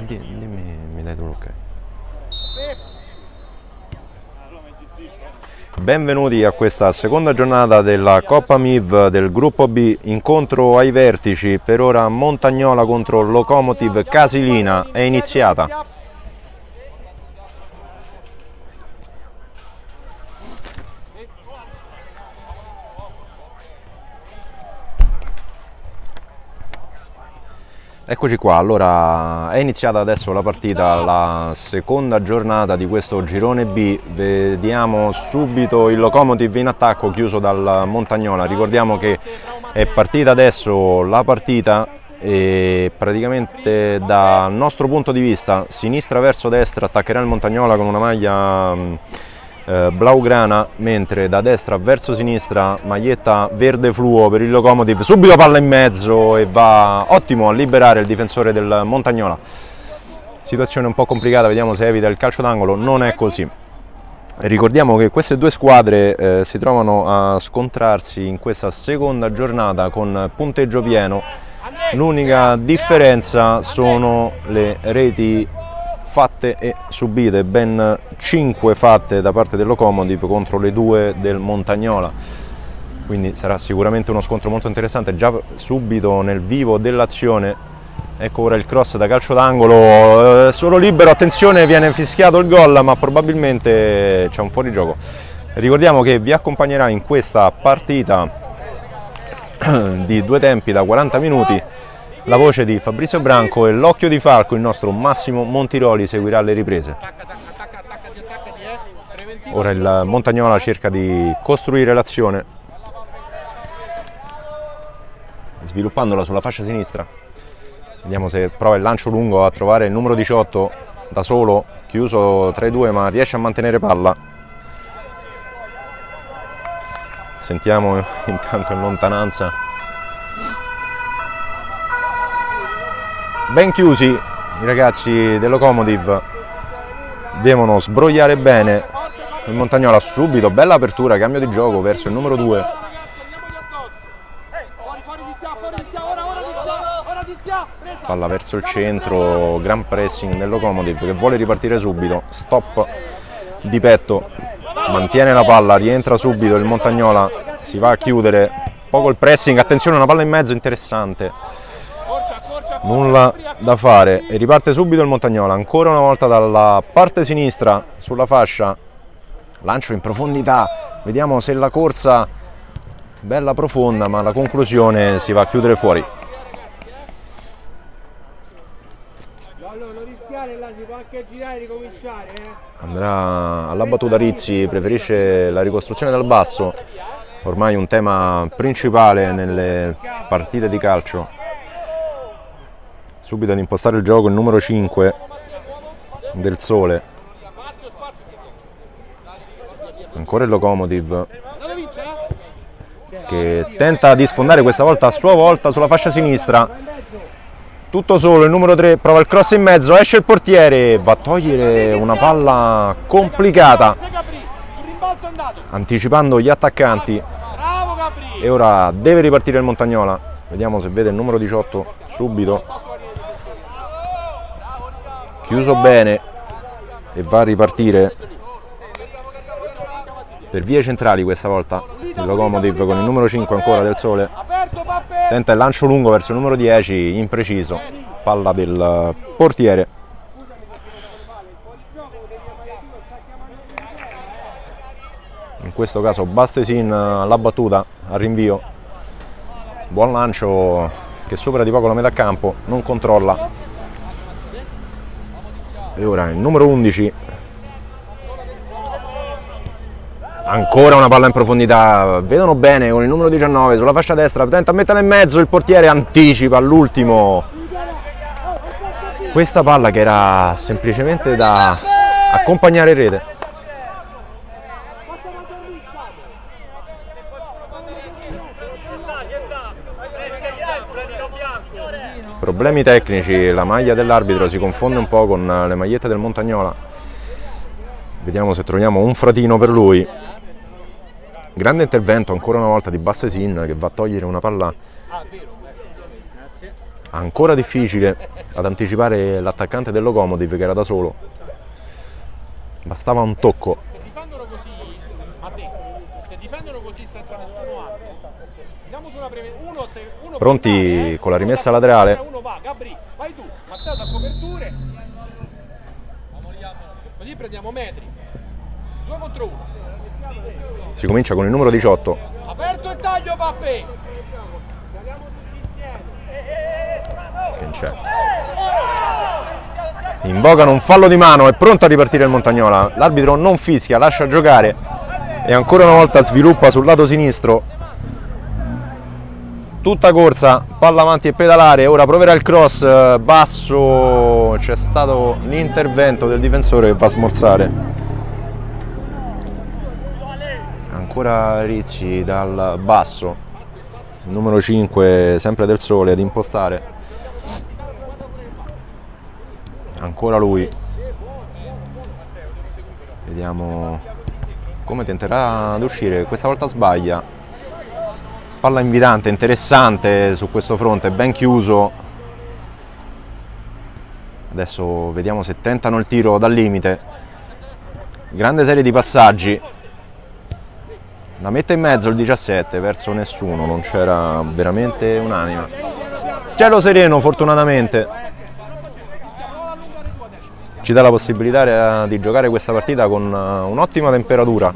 Eh, di- dimmi, mi dai tu l'ok. Benvenuti a questa seconda giornata della Coppa MIV del gruppo B, incontro ai vertici, per ora Montagnola contro Locomotive Casilina, è iniziata. Eccoci qua, allora è iniziata adesso la partita, la seconda giornata di questo girone B, vediamo subito il Locomotive in attacco chiuso dal Montagnola, ricordiamo che è partita adesso la partita e praticamente dal nostro punto di vista sinistra verso destra attaccherà il Montagnola con una maglia eh, blaugrana mentre da destra verso sinistra maglietta verde fluo per il Locomotive subito palla in mezzo e va ottimo a liberare il difensore del Montagnola. Situazione un po' complicata vediamo se evita il calcio d'angolo. Non è così. Ricordiamo che queste due squadre eh, si trovano a scontrarsi in questa seconda giornata con punteggio pieno. L'unica differenza sono le reti fatte e subite, ben 5 fatte da parte del Locomotive contro le due del Montagnola. Quindi sarà sicuramente uno scontro molto interessante, già subito nel vivo dell'azione. Ecco ora il cross da calcio d'angolo, eh, solo libero, attenzione, viene fischiato il gol, ma probabilmente c'è un fuorigioco. Ricordiamo che vi accompagnerà in questa partita di due tempi da 40 minuti la voce di Fabrizio Branco e l'occhio di Falco, il nostro Massimo Montiroli seguirà le riprese. Ora il Montagnola cerca di costruire l'azione sviluppandola sulla fascia sinistra. Vediamo se prova il lancio lungo a trovare il numero 18 da solo, chiuso 3-2 ma riesce a mantenere palla. Sentiamo intanto in lontananza ben chiusi i ragazzi del Locomotive devono sbrogliare bene. Il Montagnola subito bella apertura cambio di gioco verso il numero 2 palla verso il centro gran pressing del Locomotive che vuole ripartire subito. Stop di petto mantiene la palla rientra subito il Montagnola si va a chiudere. Poco il pressing attenzione una palla in mezzo interessante nulla da fare. E riparte subito il Montagnola ancora una volta dalla parte sinistra sulla fascia. Lancio in profondità. Vediamo se la corsa bella profonda ma la conclusione si va a chiudere fuori. Andrà alla battuta Rizzi preferisce la ricostruzione dal basso. Ormai un tema principale nelle partite di calcio subito ad impostare il gioco il numero 5 del Sole. Ancora il Locomotive che tenta di sfondare questa volta a sua volta sulla fascia sinistra. Tutto solo il numero 3 prova il cross in mezzo esce il portiere va a togliere una palla complicata anticipando gli attaccanti. E ora deve ripartire il Montagnola vediamo se vede il numero 18 subito chiuso bene e va a ripartire per vie centrali questa volta. Il Locomotive con il numero 5 ancora del Sole. Tenta il lancio lungo verso il numero 10 impreciso. Palla del portiere. In questo caso Bastesin alla battuta al rinvio. Buon lancio che supera di poco la metà campo non controlla e ora il numero 11 ancora una palla in profondità. Vedono bene con il numero 19 sulla fascia destra. Tenta a metterla in mezzo il portiere anticipa all'ultimo. Questa palla che era semplicemente da accompagnare rete problemi tecnici la maglia dell'arbitro si confonde un po' con le magliette del Montagnola. Vediamo se troviamo un fratino per lui. Grande intervento ancora una volta di Bassesin che va a togliere una palla ancora difficile ad anticipare l'attaccante del Locomotive che era da solo. Bastava un tocco Pronti con la rimessa laterale. Si comincia con il numero 18 Aperto il taglio, Pappe! che non c'è? Invocano un fallo di mano è pronto a ripartire il Montagnola. L'arbitro non fischia lascia giocare. E ancora una volta sviluppa sul lato sinistro tutta corsa palla avanti e pedalare. Ora proverà il cross eh, basso. C'è stato l'intervento del difensore che va a smorzare. Ancora Rizzi dal basso. Numero 5 sempre del sole ad impostare. Ancora lui. Vediamo come tenterà ad uscire. Questa volta sbaglia palla invitante interessante su questo fronte ben chiuso. Adesso vediamo se tentano il tiro dal limite. Grande serie di passaggi. La mette in mezzo il 17 verso nessuno non c'era veramente un'anima. Cielo sereno fortunatamente. Ci dà la possibilità eh, di giocare questa partita con eh, un'ottima temperatura.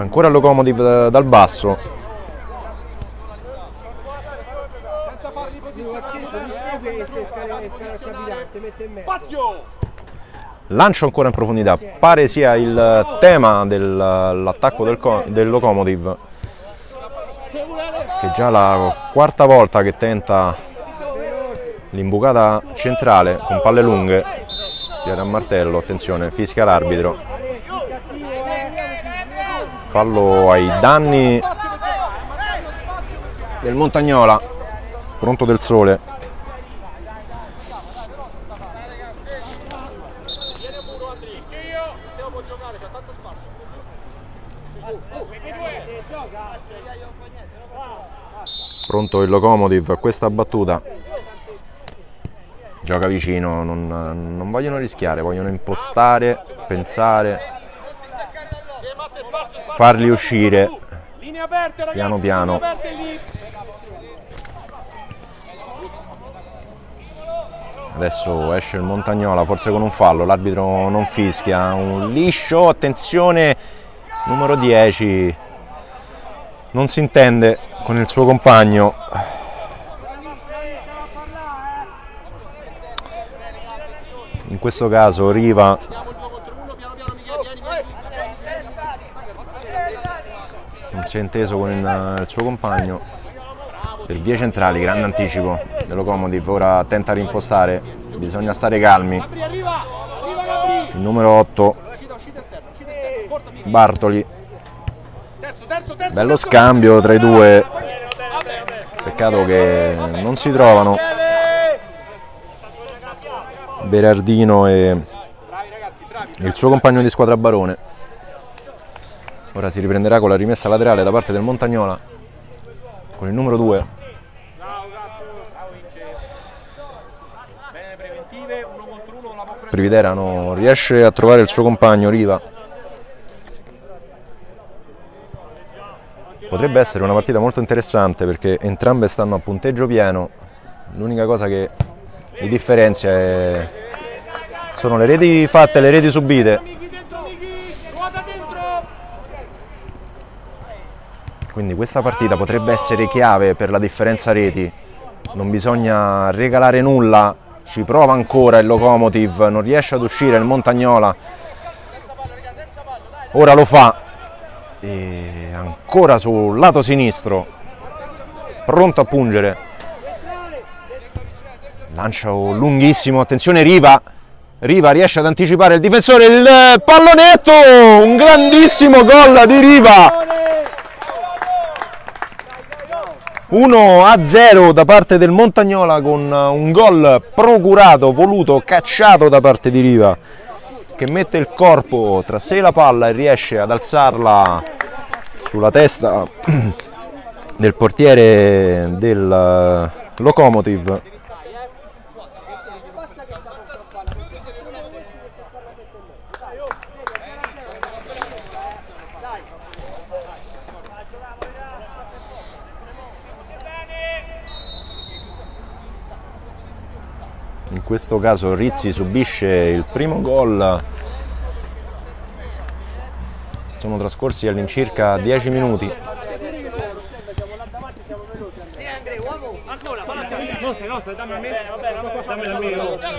Ancora il locomotive eh, dal basso, lancio ancora in profondità, pare sia il tema dell'attacco del, co- del locomotive, che è già la quarta volta che tenta l'imbucata centrale con palle lunghe, piede a martello, attenzione, fischia l'arbitro, fallo ai danni del Montagnola, pronto del sole. Pronto il locomotive questa battuta. Gioca vicino, non, non vogliono rischiare, vogliono impostare, pensare, farli uscire. Piano, piano. Adesso esce il Montagnola, forse con un fallo, l'arbitro non fischia, un liscio, attenzione, numero 10, non si intende con il suo compagno. In questo caso Riva Andiamo il due contro uno, piano piano Michele, vieni, vieni. non si è inteso con il, il suo compagno. Per vie centrali, grande anticipo del Locomotive, ora tenta a rimpostare, bisogna stare calmi. Il numero 8, Uscita, uscita esterna, uscita esterna. Porta Michele. Bartoli, bello scambio tra i due, peccato che non si trovano Berardino e il suo compagno di squadra Barone. Ora si riprenderà con la rimessa laterale da parte del Montagnola con il numero 2. Bravo Vince. Bene le preventive, uno contro uno la può prendere. Prividera non riesce a trovare il suo compagno Riva. Potrebbe essere una partita molto interessante perché entrambe stanno a punteggio pieno. L'unica cosa che li differenzia è- sono le reti fatte e le reti subite. Miki dentro, Miki. Ruota dentro. Quindi questa partita potrebbe essere chiave per la differenza reti. Non bisogna regalare nulla. Ci prova ancora il Locomotive, non riesce ad uscire il Montagnola. Ora lo fa. E ancora sul lato sinistro. Pronto a pungere. Lancio lunghissimo, attenzione Riva. Riva riesce ad anticipare il difensore, il pallonetto! Un grandissimo gol di Riva! 1 a 0 da parte del Montagnola con un gol procurato, voluto, cacciato da parte di Riva che mette il corpo tra sé e la palla e riesce ad alzarla sulla testa del portiere del Locomotive in questo caso Rizzi subisce il primo gol. Sono trascorsi all'incirca 10 minuti.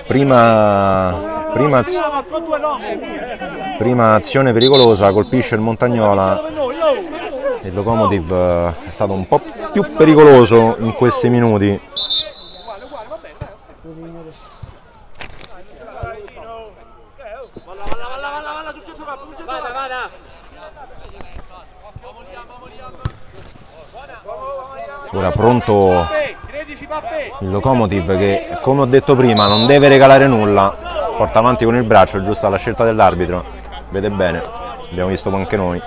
Prima, prima, prima azione pericolosa colpisce il Montagnola. Il Locomotive è stato un po' più pericoloso in questi minuti ora pronto il Locomotive che come ho detto prima non deve regalare nulla. Porta avanti con il braccio giusta la scelta dell'arbitro. Vede bene abbiamo visto anche noi.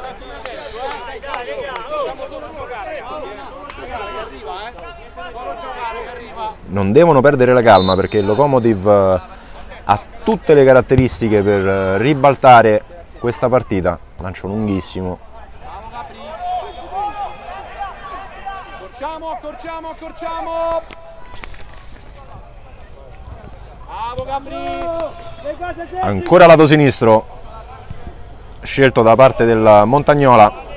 Non devono perdere la calma perché il Locomotive eh, ha tutte le caratteristiche per eh, ribaltare questa partita. Lancio lunghissimo accorciamo, accorciamo, accorciamo. Bravo Gabri. Ancora lato sinistro, scelto da parte del Montagnola.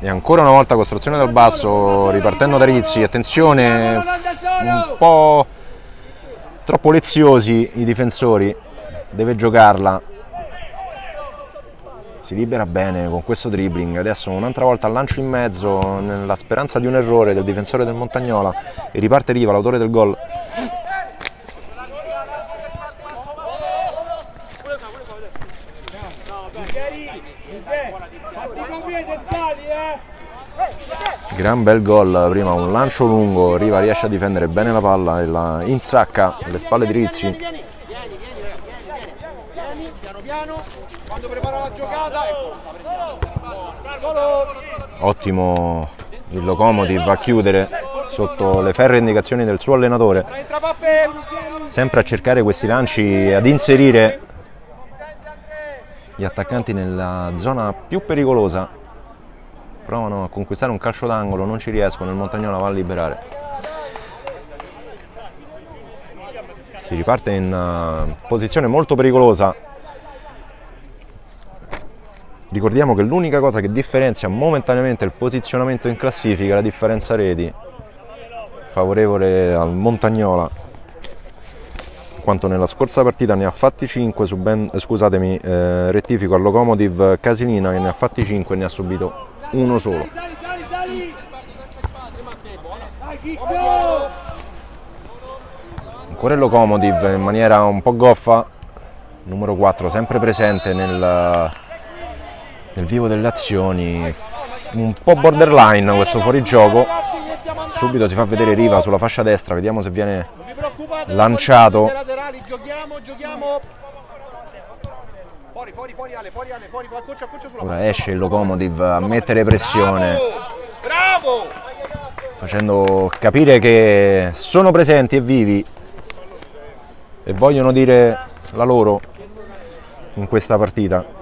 E ancora una volta costruzione dal basso, ripartendo da Rizzi. Attenzione, un po' troppo leziosi i difensori. Deve giocarla si libera bene con questo dribbling, adesso un'altra volta al lancio in mezzo nella speranza di un errore del difensore del Montagnola e riparte Riva, l'autore del gol. Gran bel gol, prima un lancio lungo, Riva riesce a difendere bene la palla e la insacca alle spalle di Rizzi. Piano quando prepara la giocata ottimo il Locomotive a chiudere sotto le ferre indicazioni del suo allenatore. sempre a cercare questi lanci ad inserire gli attaccanti nella zona più pericolosa. Provano a conquistare un calcio d'angolo non ci riescono il Montagnola va a liberare. Si riparte in uh, posizione molto pericolosa Ricordiamo che l'unica cosa che differenzia momentaneamente il posizionamento in classifica è la differenza reti favorevole al Montagnola. Quanto nella scorsa partita ne ha fatti 5 su ben, eh, scusatemi eh, rettifico al Locomotive Casilina che ne ha fatti 5 e ne ha subito uno solo. Ancora il Locomotive in maniera un po' goffa numero 4 sempre presente nel nel vivo delle azioni un po' borderline questo fuorigioco. Subito si fa vedere Riva sulla fascia destra vediamo se viene lanciato. Ora esce il Locomotive a mettere pressione. Facendo capire che sono presenti e vivi e vogliono dire la loro in questa partita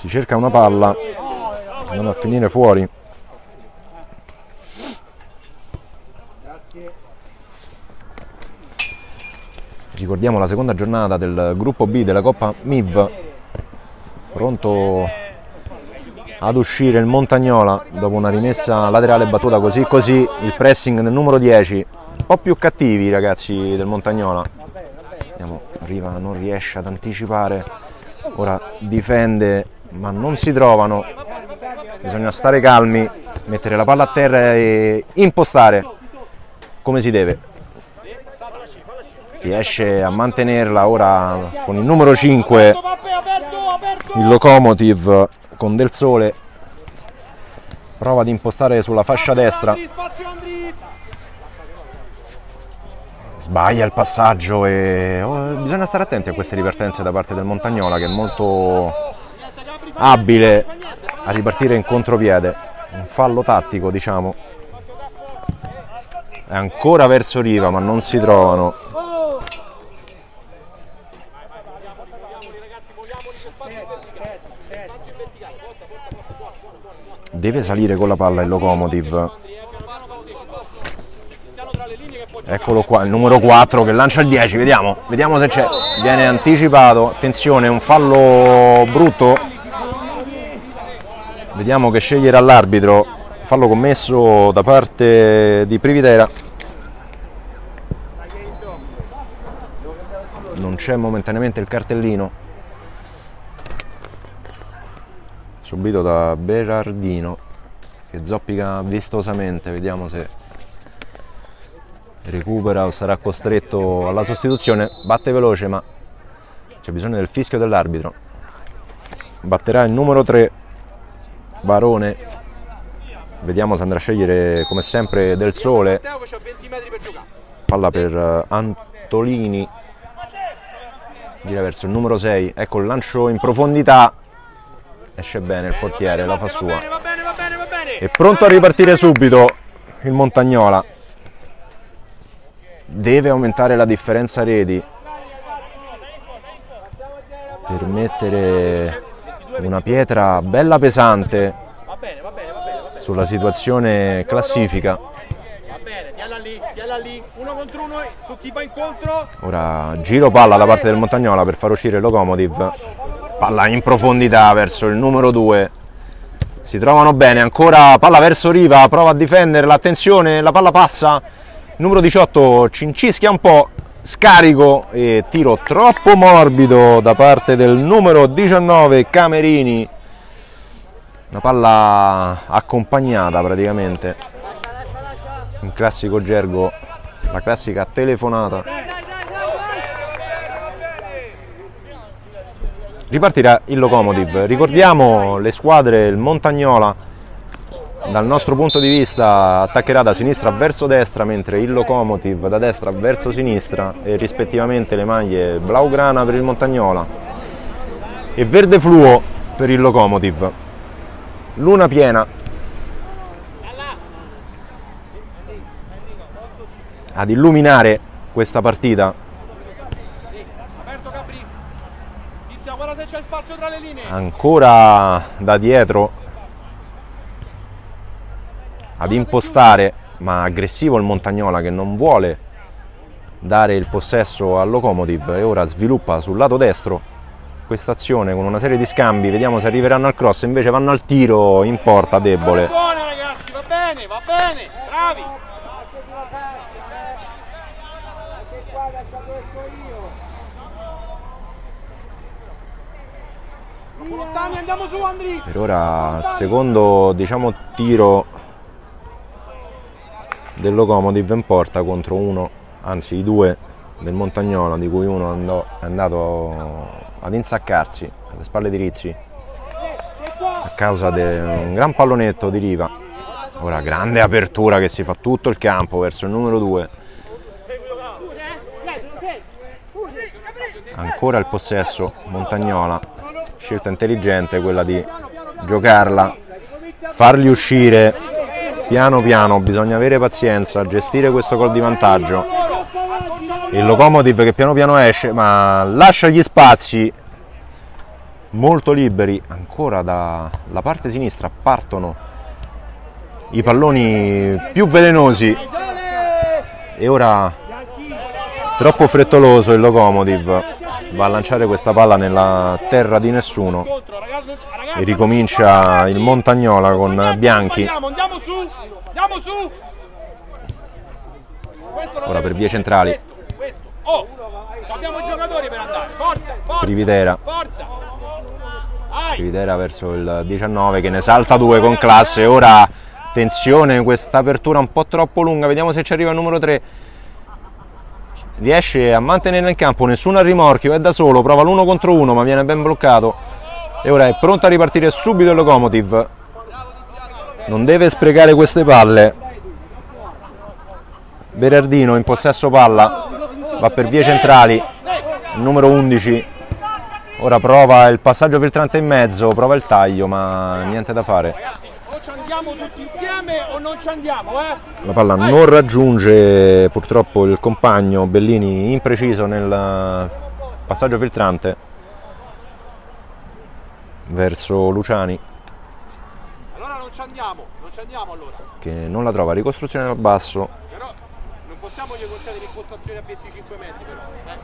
si cerca una palla. Andiamo a finire fuori. Ricordiamo la seconda giornata del gruppo B della Coppa MIV. Pronto ad uscire il Montagnola dopo una rimessa laterale battuta così così. Il pressing nel numero 10 un po' più cattivi i ragazzi del Montagnola. Andiamo, arriva non riesce ad anticipare. Ora difende ma non si trovano. Bisogna stare calmi mettere la palla a terra e impostare come si deve. Riesce a mantenerla ora con il numero 5 il locomotive con del sole. Prova ad impostare sulla fascia destra. Sbaglia il passaggio e oh, bisogna stare attenti a queste ripartenze da parte del Montagnola che è molto abile a ripartire in contropiede, un fallo tattico diciamo. È ancora verso riva ma non si trovano. Deve salire con la palla il locomotive. Eccolo qua, il numero 4 che lancia il 10, vediamo, vediamo se c'è. Viene anticipato, attenzione, un fallo brutto. Vediamo che sceglierà l'arbitro, fallo commesso da parte di Prividera. Non c'è momentaneamente il cartellino. Subito da Berardino che zoppica vistosamente, vediamo se recupera o sarà costretto alla sostituzione, batte veloce ma c'è bisogno del fischio dell'arbitro. Batterà il numero 3, Barone. Vediamo se andrà a scegliere come sempre del sole. Palla per eh, Antolini. Gira verso il numero 6. Ecco il lancio in profondità. Esce bene il portiere, la fa sua. È pronto a ripartire subito il Montagnola deve aumentare la differenza reti per mettere una pietra bella pesante sulla situazione classifica. Ora giro palla da parte del Montagnola per far uscire il Locomotive palla in profondità verso il numero 2 si trovano bene ancora palla verso riva prova a difendere l'attenzione la palla passa. Numero 18 cincischia un po', scarico e tiro troppo morbido da parte del numero 19 Camerini. Una palla accompagnata praticamente, in classico gergo, la classica telefonata. Ripartirà il Locomotive, ricordiamo le squadre, il Montagnola dal nostro punto di vista attaccherà da sinistra verso destra mentre il Locomotive da destra verso sinistra e rispettivamente le maglie blaugrana per il Montagnola e verde fluo per il Locomotive. Luna piena. Ad illuminare questa partita. Ancora da dietro ad impostare, ma aggressivo il Montagnola che non vuole dare il possesso al Locomotive e ora sviluppa sul lato destro questa azione con una serie di scambi, vediamo se arriveranno al cross, invece vanno al tiro in porta debole. Buona ragazzi, va bene, va bene, bravi. Per ora il secondo diciamo, tiro del Locomotive in porta contro uno, anzi i due del Montagnola, di cui uno andò, è andato ad insaccarsi alle spalle di Rizzi a causa di un gran pallonetto di riva. Ora grande apertura che si fa tutto il campo verso il numero 2. Ancora il possesso Montagnola, scelta intelligente quella di giocarla, farli uscire piano piano bisogna avere pazienza, gestire questo gol di vantaggio. Il Locomotive che piano piano esce, ma lascia gli spazi molto liberi. Ancora dalla parte sinistra partono i palloni più velenosi. E ora troppo frettoloso il Locomotive va a lanciare questa palla nella terra di nessuno. E ricomincia il Montagnola con Bianchi. Ora per vie centrali. oh, Prividera Prividera verso il 19 che ne salta due con classe. Ora attenzione questa apertura un po' troppo lunga. Vediamo se ci arriva il numero 3 riesce a mantenere nel campo nessuno a rimorchio è da solo prova l'uno contro uno ma viene ben bloccato. E ora è pronto a ripartire subito il Locomotive non deve sprecare queste palle. Berardino in possesso palla va per vie centrali il numero 11 ora prova il passaggio filtrante in mezzo, prova il taglio, ma niente da fare. O ci andiamo tutti insieme o non ci andiamo, eh? La palla non raggiunge purtroppo il compagno Bellini impreciso nel passaggio filtrante verso Luciani Allora non ci andiamo, non ci andiamo allora. che non la trova, ricostruzione dal basso, Però non possiamo gli concedere impostazione a 25 metri però. Eh.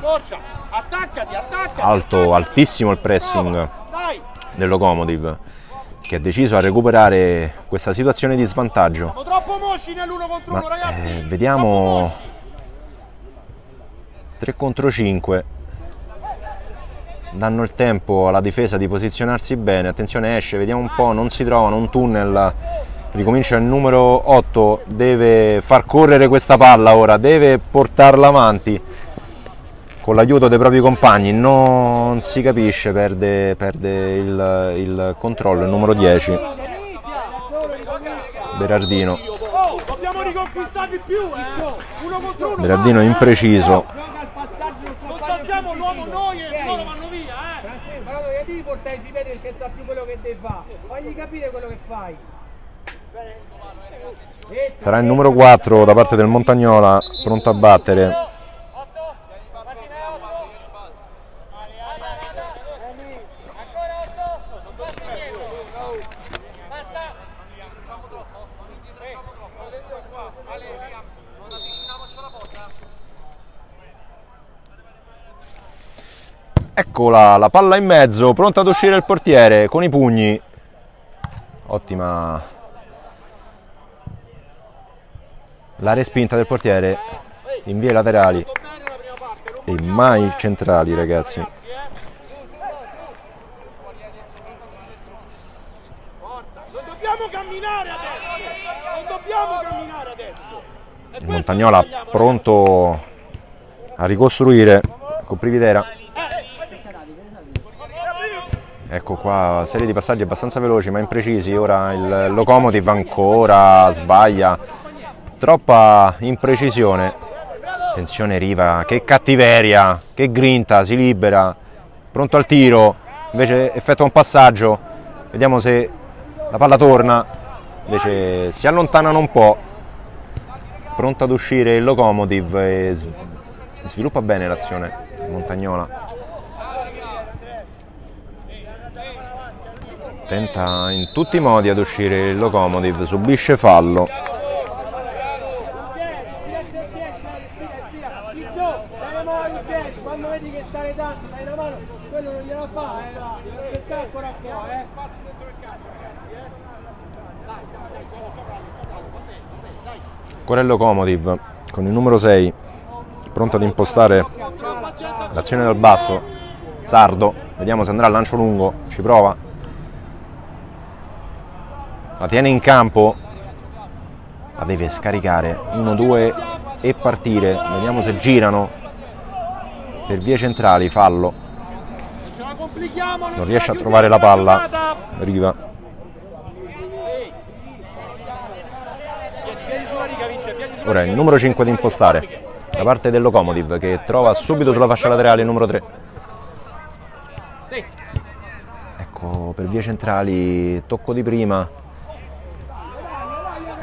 Boccia, attaccati, attaccati. alto, attaccati. altissimo il pressing Brava, Dai, del Locomotive che ha deciso a recuperare questa situazione di svantaggio. siamo troppo mosci nell'uno contro Ma uno ragazzi. eh, vediamo mosci. 3 contro 5. Danno il tempo alla difesa di posizionarsi bene. Attenzione, esce, vediamo un po', non si trovano un tunnel. Ricomincia il numero 8, deve far correre questa palla ora, deve portarla avanti con l'aiuto dei propri compagni. Non si capisce, perde, perde il, il controllo. Il numero 10, Berardino. Berardino impreciso. Devi portare si vede perché sa più quello che devi fare. Fagli capire quello che fai. Sarà il numero 4 da parte del Montagnola, pronto a battere. Eccola, la palla in mezzo, pronto ad uscire il portiere con i pugni. Ottima la respinta del portiere in vie laterali e mai centrali ragazzi. Forza, non dobbiamo camminare adesso. Non dobbiamo camminare adesso. È questo Montagnola pronto a ricostruire con Prividera. Ecco qua, serie di passaggi abbastanza veloci ma imprecisi, ora il Locomotive ancora sbaglia, troppa imprecisione. Attenzione Riva, che cattiveria, che grinta, si libera, pronto al tiro, invece effettua un passaggio, vediamo se la palla torna, invece si allontanano un po', pronto ad uscire il Locomotive e sviluppa bene l'azione Montagnola. Tenta in tutti i modi ad uscire il Locomotive, subisce fallo. Ancora il Locomotive con il numero 6 pronto ad impostare l'azione dal basso. Sardo, vediamo se andrà al lancio lungo, ci prova. La tiene in campo, la deve scaricare 1-2 e partire. Vediamo se girano per vie centrali, fallo. Non ce riesce a trovare la palla. giornata. Riva. Piedi, piedi sulla riga, vince, piedi sulla Ora il numero vince. 5 da impostare da parte del Locomotive che trova subito sulla fascia laterale il numero 3. Sì. Ecco, per vie centrali, tocco di prima.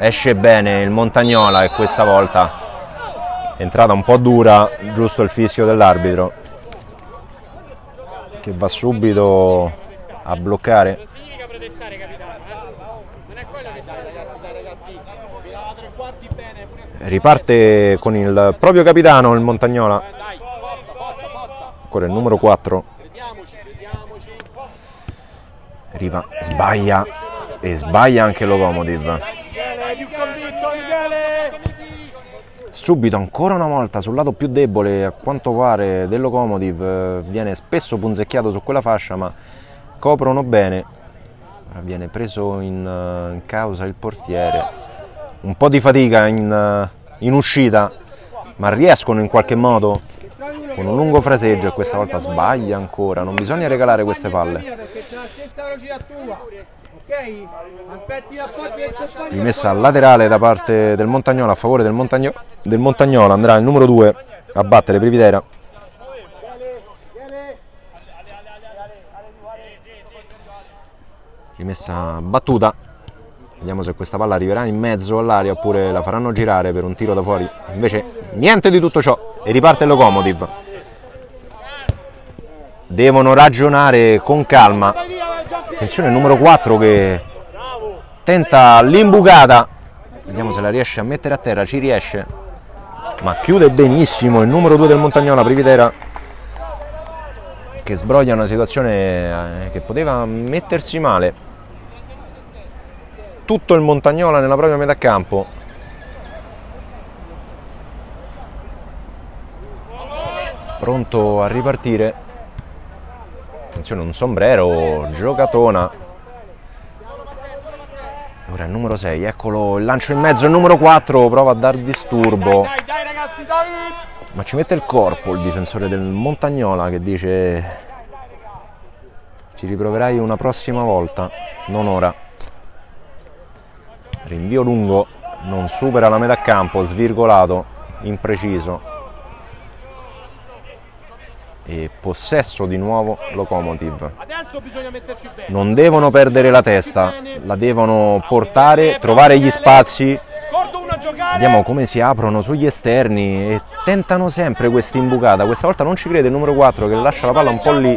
Esce bene il Montagnola e questa volta entrata un po' dura, giusto il fischio dell'arbitro che va subito a bloccare. Riparte con il proprio capitano il Montagnola, ancora il numero 4. Crediamoci, crediamoci. Riva sbaglia e sbaglia anche Locomotive. Michele, più convinto Michele. Subito ancora una volta sul lato più debole a quanto pare del Locomotive eh, viene spesso punzecchiato su quella fascia ma coprono bene. Ora viene preso in, eh, in causa il portiere. Un po' di fatica in, eh, in uscita ma riescono in qualche modo con un lungo fraseggio e questa volta sbaglia ancora. Non bisogna regalare queste palle. Rimessa laterale da parte del Montagnola a favore del, Montagno- del Montagnola andrà il numero 2 a battere Prividera rimessa battuta. Vediamo se questa palla arriverà in mezzo all'aria oppure la faranno girare per un tiro da fuori. Invece niente di tutto ciò. E riparte il locomotive devono ragionare con calma attenzione il numero 4 che tenta l'imbucata vediamo se la riesce a mettere a terra ci riesce ma chiude benissimo il numero 2 del Montagnola Privitera che sbroglia una situazione eh, che poteva mettersi male tutto il Montagnola nella propria metà campo. Pronto a ripartire. Attenzione, un sombrero, giocatona. Ora il numero 6, eccolo il lancio in mezzo, il numero 4 prova a dar disturbo. Dai, dai ragazzi, dai! Ma ci mette il corpo il difensore del Montagnola che dice ci riproverai una prossima volta, non ora rinvio lungo non supera la metà campo svirgolato impreciso e possesso di nuovo locomotive. Non devono perdere la testa la devono portare trovare gli spazi. Vediamo come si aprono sugli esterni e tentano sempre questa imbucata. Questa volta non ci crede il numero 4 che lascia la palla un po' lì.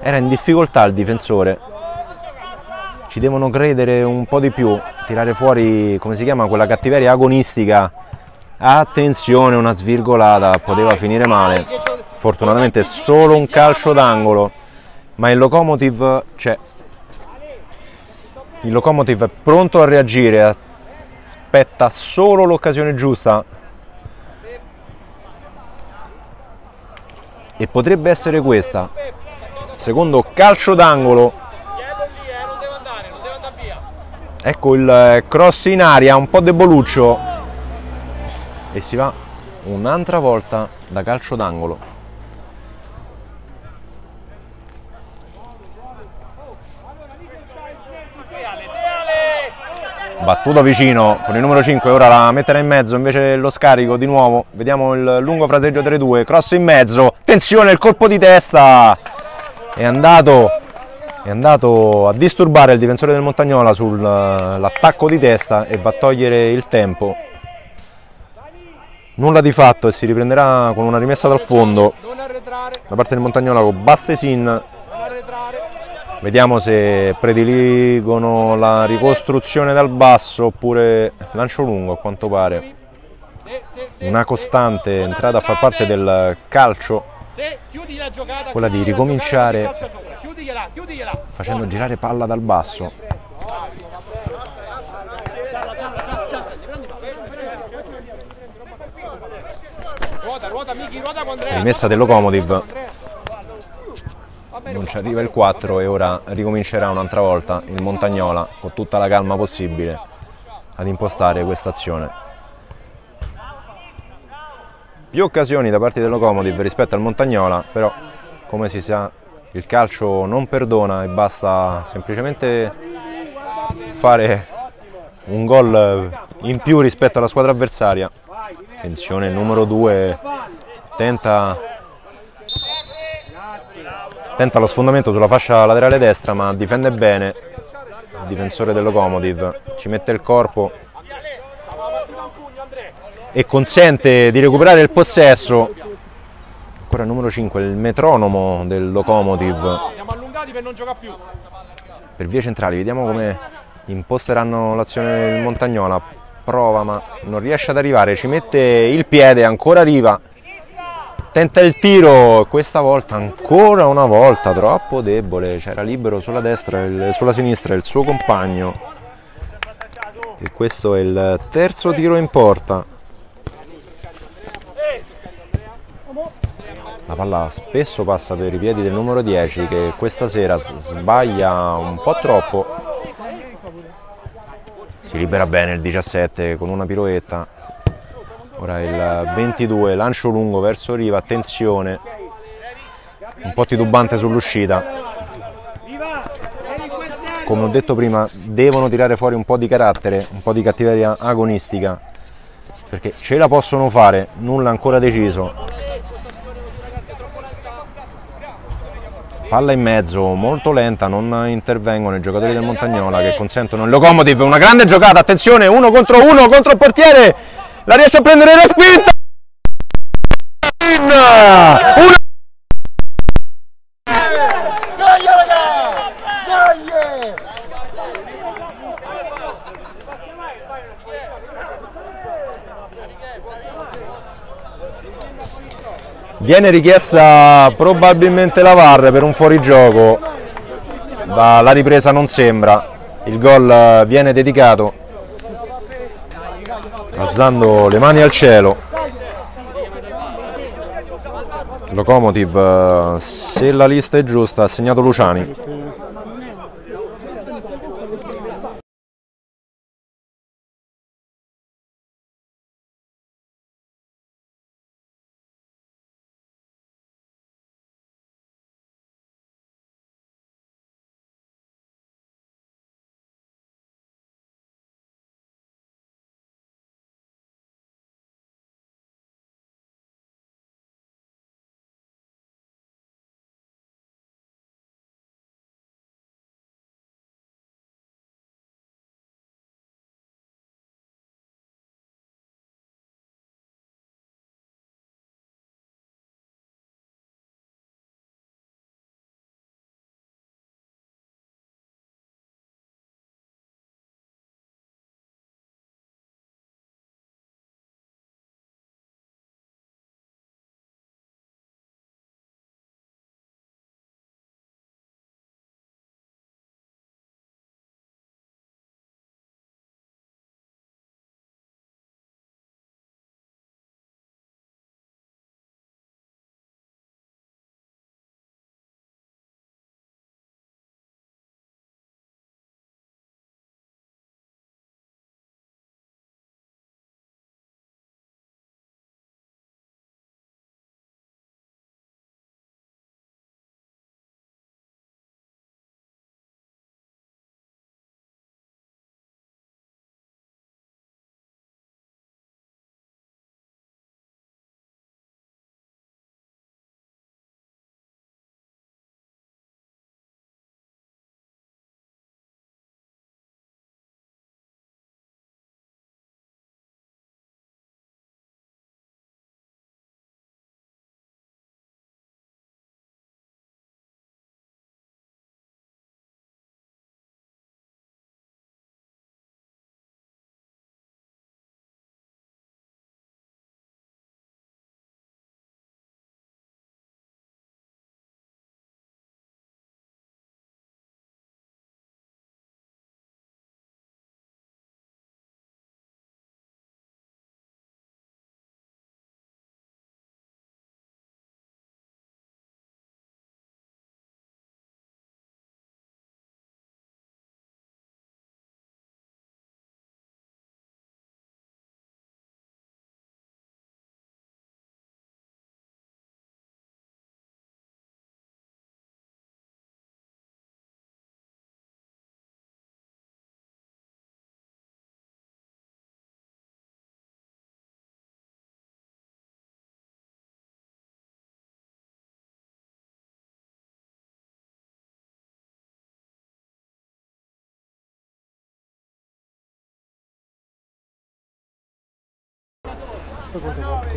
Era in difficoltà il difensore. Ci devono credere un po' di più, tirare fuori, come si chiama, quella cattiveria agonistica. Attenzione, una svirgolata, poteva finire male. Fortunatamente solo un calcio d'angolo, ma il Locomotive c'è. Il Locomotive è pronto a reagire, aspetta solo l'occasione giusta. E potrebbe essere questa. Secondo calcio d'angolo ecco il eh, cross in aria un po' deboluccio e si va un'altra volta da calcio d'angolo battuto vicino con il numero 5 ora la metterà in mezzo invece lo scarico di nuovo vediamo il lungo fraseggio 3-2 cross in mezzo attenzione il colpo di testa è andato è andato a disturbare il difensore del Montagnola sull'attacco di testa e va a togliere il tempo. Nulla di fatto e si riprenderà con una rimessa dal fondo da parte del Montagnola con Bastesin. Vediamo se prediligono la ricostruzione dal basso oppure lancio lungo a quanto pare. Una costante entrata a far parte del calcio, quella di ricominciare. Facendo girare palla dal basso. Rimessa del Locomotive. Non ci arriva il 4 e ora ricomincerà un'altra volta il Montagnola con tutta la calma possibile ad impostare questa azione. Più occasioni da parte del Locomotive rispetto al Montagnola, però come si sa il calcio non perdona e basta semplicemente fare un gol in più rispetto alla squadra avversaria. Attenzione, numero 2 tenta, tenta lo sfondamento sulla fascia laterale destra ma difende bene. Il difensore del Locomotive, ci mette il corpo e consente di recuperare il possesso. Ancora il numero 5 il metronomo del locomotive siamo allungati per non giocare più. Per vie centrali vediamo come imposteranno l'azione del Montagnola. Prova ma non riesce ad arrivare. Ci mette il piede ancora arriva tenta il tiro questa volta ancora una volta troppo debole c'era libero sulla destra e sulla sinistra il suo compagno. E questo è il terzo tiro in porta. La palla spesso passa per i piedi del numero 10 che questa sera sbaglia un po' troppo. Si libera bene il 17 con una piroetta ora il 22 lancio lungo verso riva attenzione. Un po' titubante sull'uscita. Come ho detto prima devono tirare fuori un po' di carattere un po' di cattiveria agonistica perché ce la possono fare nulla ancora deciso. Palla in mezzo, molto lenta, non intervengono i giocatori del Montagnola che consentono. Il Locomotive, una grande giocata, attenzione, uno contro uno contro il portiere, la riesce a prendere la spinta! Una. Viene richiesta probabilmente la VAR per un fuorigioco, la ripresa non sembra, il gol viene dedicato, alzando le mani al cielo. Locomotive, se la lista è giusta, ha segnato Luciani.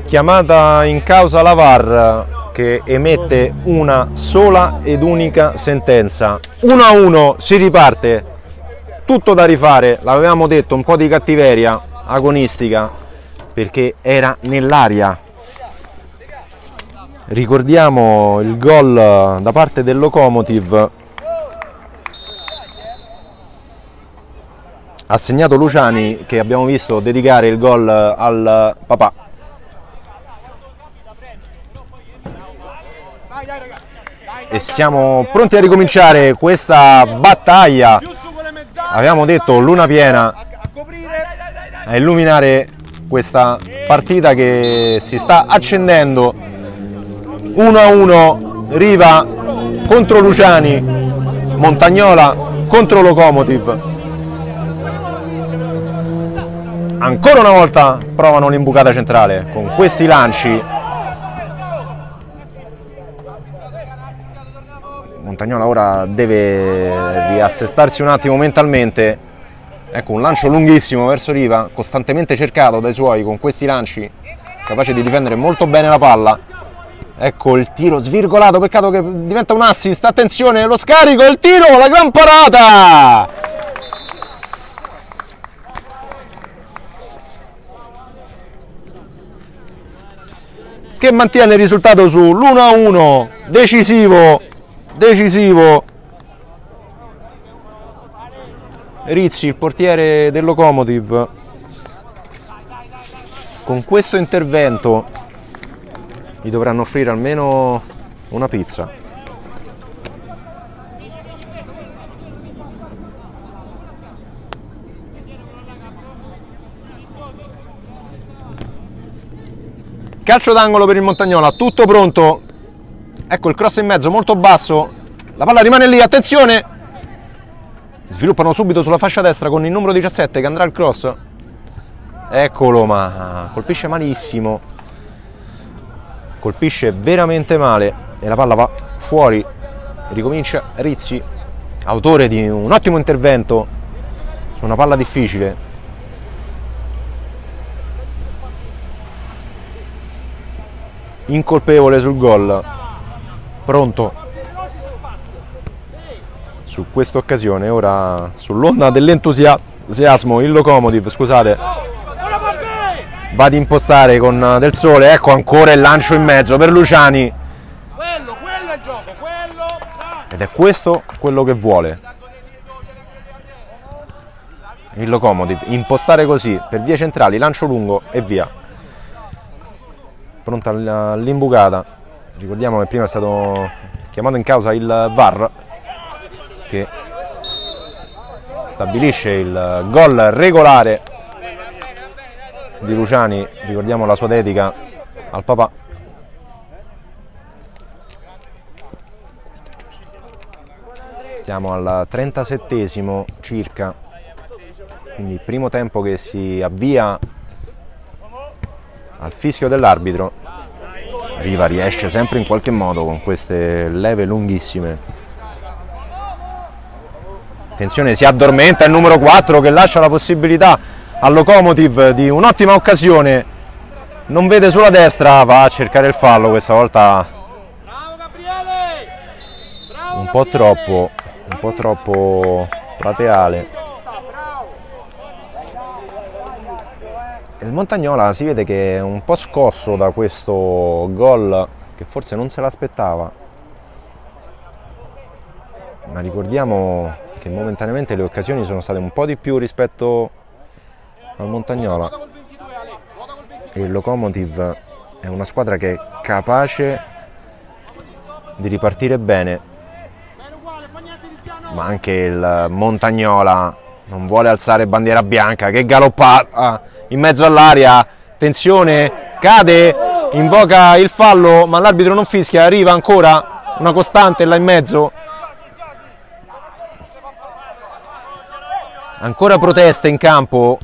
Chiamata in causa la VAR che emette una sola ed unica sentenza. 1 a 1 si riparte, tutto da rifare, l'avevamo detto, un po' di cattiveria agonistica perché era nell'aria. Ricordiamo il gol da parte del Locomotive ha segnato Luciani che abbiamo visto dedicare il gol al papà e siamo pronti a ricominciare questa battaglia. Abbiamo detto luna piena. A illuminare questa partita che si sta accendendo. 1 a 1 Riva contro Luciani Montagnola contro Locomotive ancora una volta provano l'imbucata centrale. Con questi lanci Montagnola ora deve riassestarsi un attimo mentalmente. Ecco, un lancio lunghissimo verso Riva, costantemente cercato dai suoi con questi lanci, capace di difendere molto bene la palla. Ecco il tiro svirgolato, peccato che diventa un assist, attenzione, lo scarico, il tiro, la gran parata! Che mantiene il risultato sull'1-1, decisivo, decisivo. Rizzi, il portiere del Locomotive, con questo intervento gli dovranno offrire almeno una pizza. Calcio d'angolo per il Montagnola, tutto pronto. Ecco il cross in mezzo, molto basso. La palla rimane lì, attenzione! Sviluppano subito sulla fascia destra con il numero 17 che andrà al cross. Eccolo, ma colpisce malissimo. Colpisce veramente male e la palla va fuori. Ricomincia Rizzi, autore di un ottimo intervento su una palla difficile. Incolpevole sul gol. Pronto su questa occasione. Ora sull'onda dell'entusiasmo il Locomotive, scusate, va ad impostare con del sole. Ecco ancora il lancio in mezzo per Luciani. Quello, quello è il gioco, quello. Ed è questo quello che vuole. Il Locomotive, impostare così per vie centrali, lancio lungo e via. Pronta l'imbucata. Ricordiamo che prima è stato chiamato in causa il VAR che stabilisce il gol regolare di Luciani, ricordiamo la sua dedica al papà. Siamo al 37 circa, quindi primo tempo che si avvia al fischio dell'arbitro. Riva riesce sempre in qualche modo con queste leve lunghissime Attenzione, si addormenta il numero 4 che lascia la possibilità al Locomotive di un'ottima occasione. Non vede sulla destra, va a cercare il fallo, questa volta un po' troppo, un po' troppo plateale. Il Montagnola si vede che è un po' scosso da questo gol che forse non se l'aspettava. Ma ricordiamo che momentaneamente le occasioni sono state un po' di più rispetto al Montagnola e il Locomotive è una squadra che è capace di ripartire bene ma anche il Montagnola non vuole alzare bandiera bianca che galoppata in mezzo all'aria tensione cade invoca il fallo ma l'arbitro non fischia arriva ancora una costante là in mezzo. Ancora proteste in campo.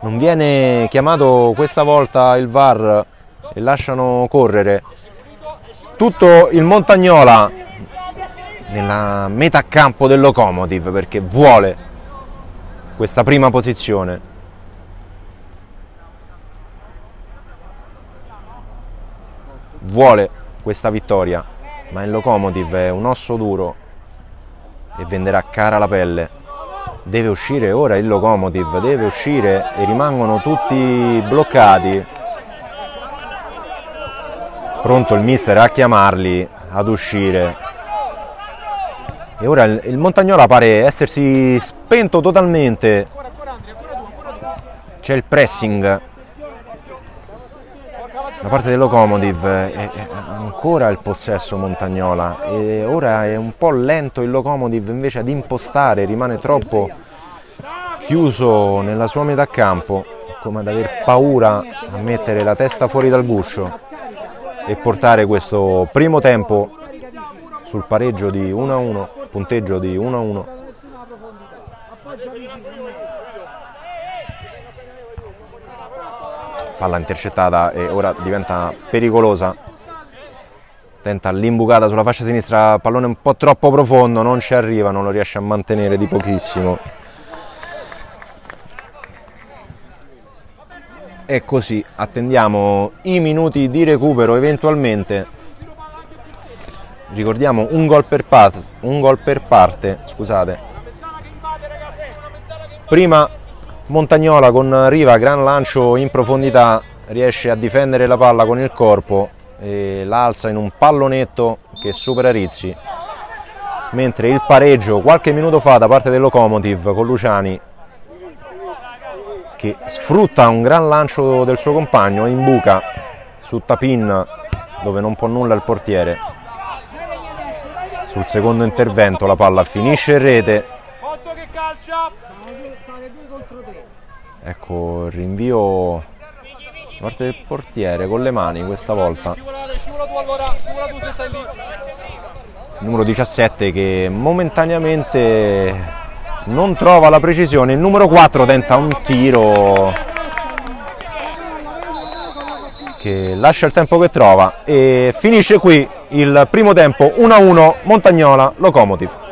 Non viene chiamato questa volta il VAR e lasciano correre. Tutto il Montagnola nella metà campo del Locomotive perché vuole questa prima posizione vuole questa vittoria ma il Locomotive è un osso duro e venderà cara la pelle deve uscire ora il locomotive, deve uscire e rimangono tutti bloccati. Pronto il mister a chiamarli ad uscire. E ora il, il Montagnola pare essersi spento totalmente. C'è il pressing da parte del Locomotive e ancora il possesso Montagnola e ora è un po' lento il Locomotive invece ad impostare, rimane troppo chiuso nella sua metà campo, come ad aver paura a mettere la testa fuori dal guscio e portare questo primo tempo sul pareggio di 1-1, punteggio di 1-1. Palla intercettata e ora diventa pericolosa tenta l'imbucata sulla fascia sinistra, pallone un po' troppo profondo, non ci arriva, non lo riesce a mantenere di pochissimo. E così attendiamo i minuti di recupero eventualmente. Ricordiamo un gol per parte, un gol per parte, scusate. Prima Montagnola con Riva, gran lancio in profondità, riesce a difendere la palla con il corpo e l'alza in un pallonetto che supera Rizzi. Mentre il pareggio qualche minuto fa da parte del Locomotive con Luciani che sfrutta un gran lancio del suo compagno in buca su Tapin dove non può nulla il portiere. Sul secondo intervento la palla finisce in rete. Ecco il rinvio da parte del portiere con le mani questa volta. Numero 17 che momentaneamente non trova la precisione, il numero 4 tenta un tiro che lascia il tempo che trova e finisce qui il primo tempo 1-1 Montagnola Locomotive.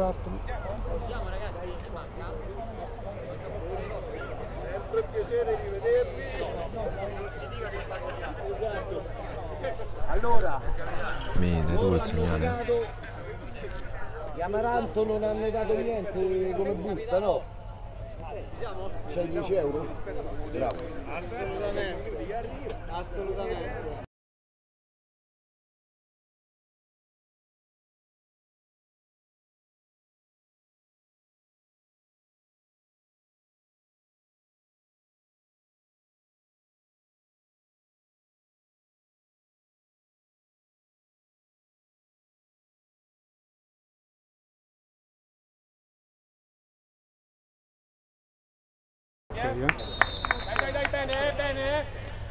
Esatto. Sempre un piacere rivedervi. Non si dica che parliamo. Esatto. Allora, Mi dai tu il segnale? Gli Amaranto non hanno dato niente come busta, no? C'hai 10 euro? Bravo. Assolutamente. Assolutamente. Dai, dai, dai, bene, eh, bene. eh.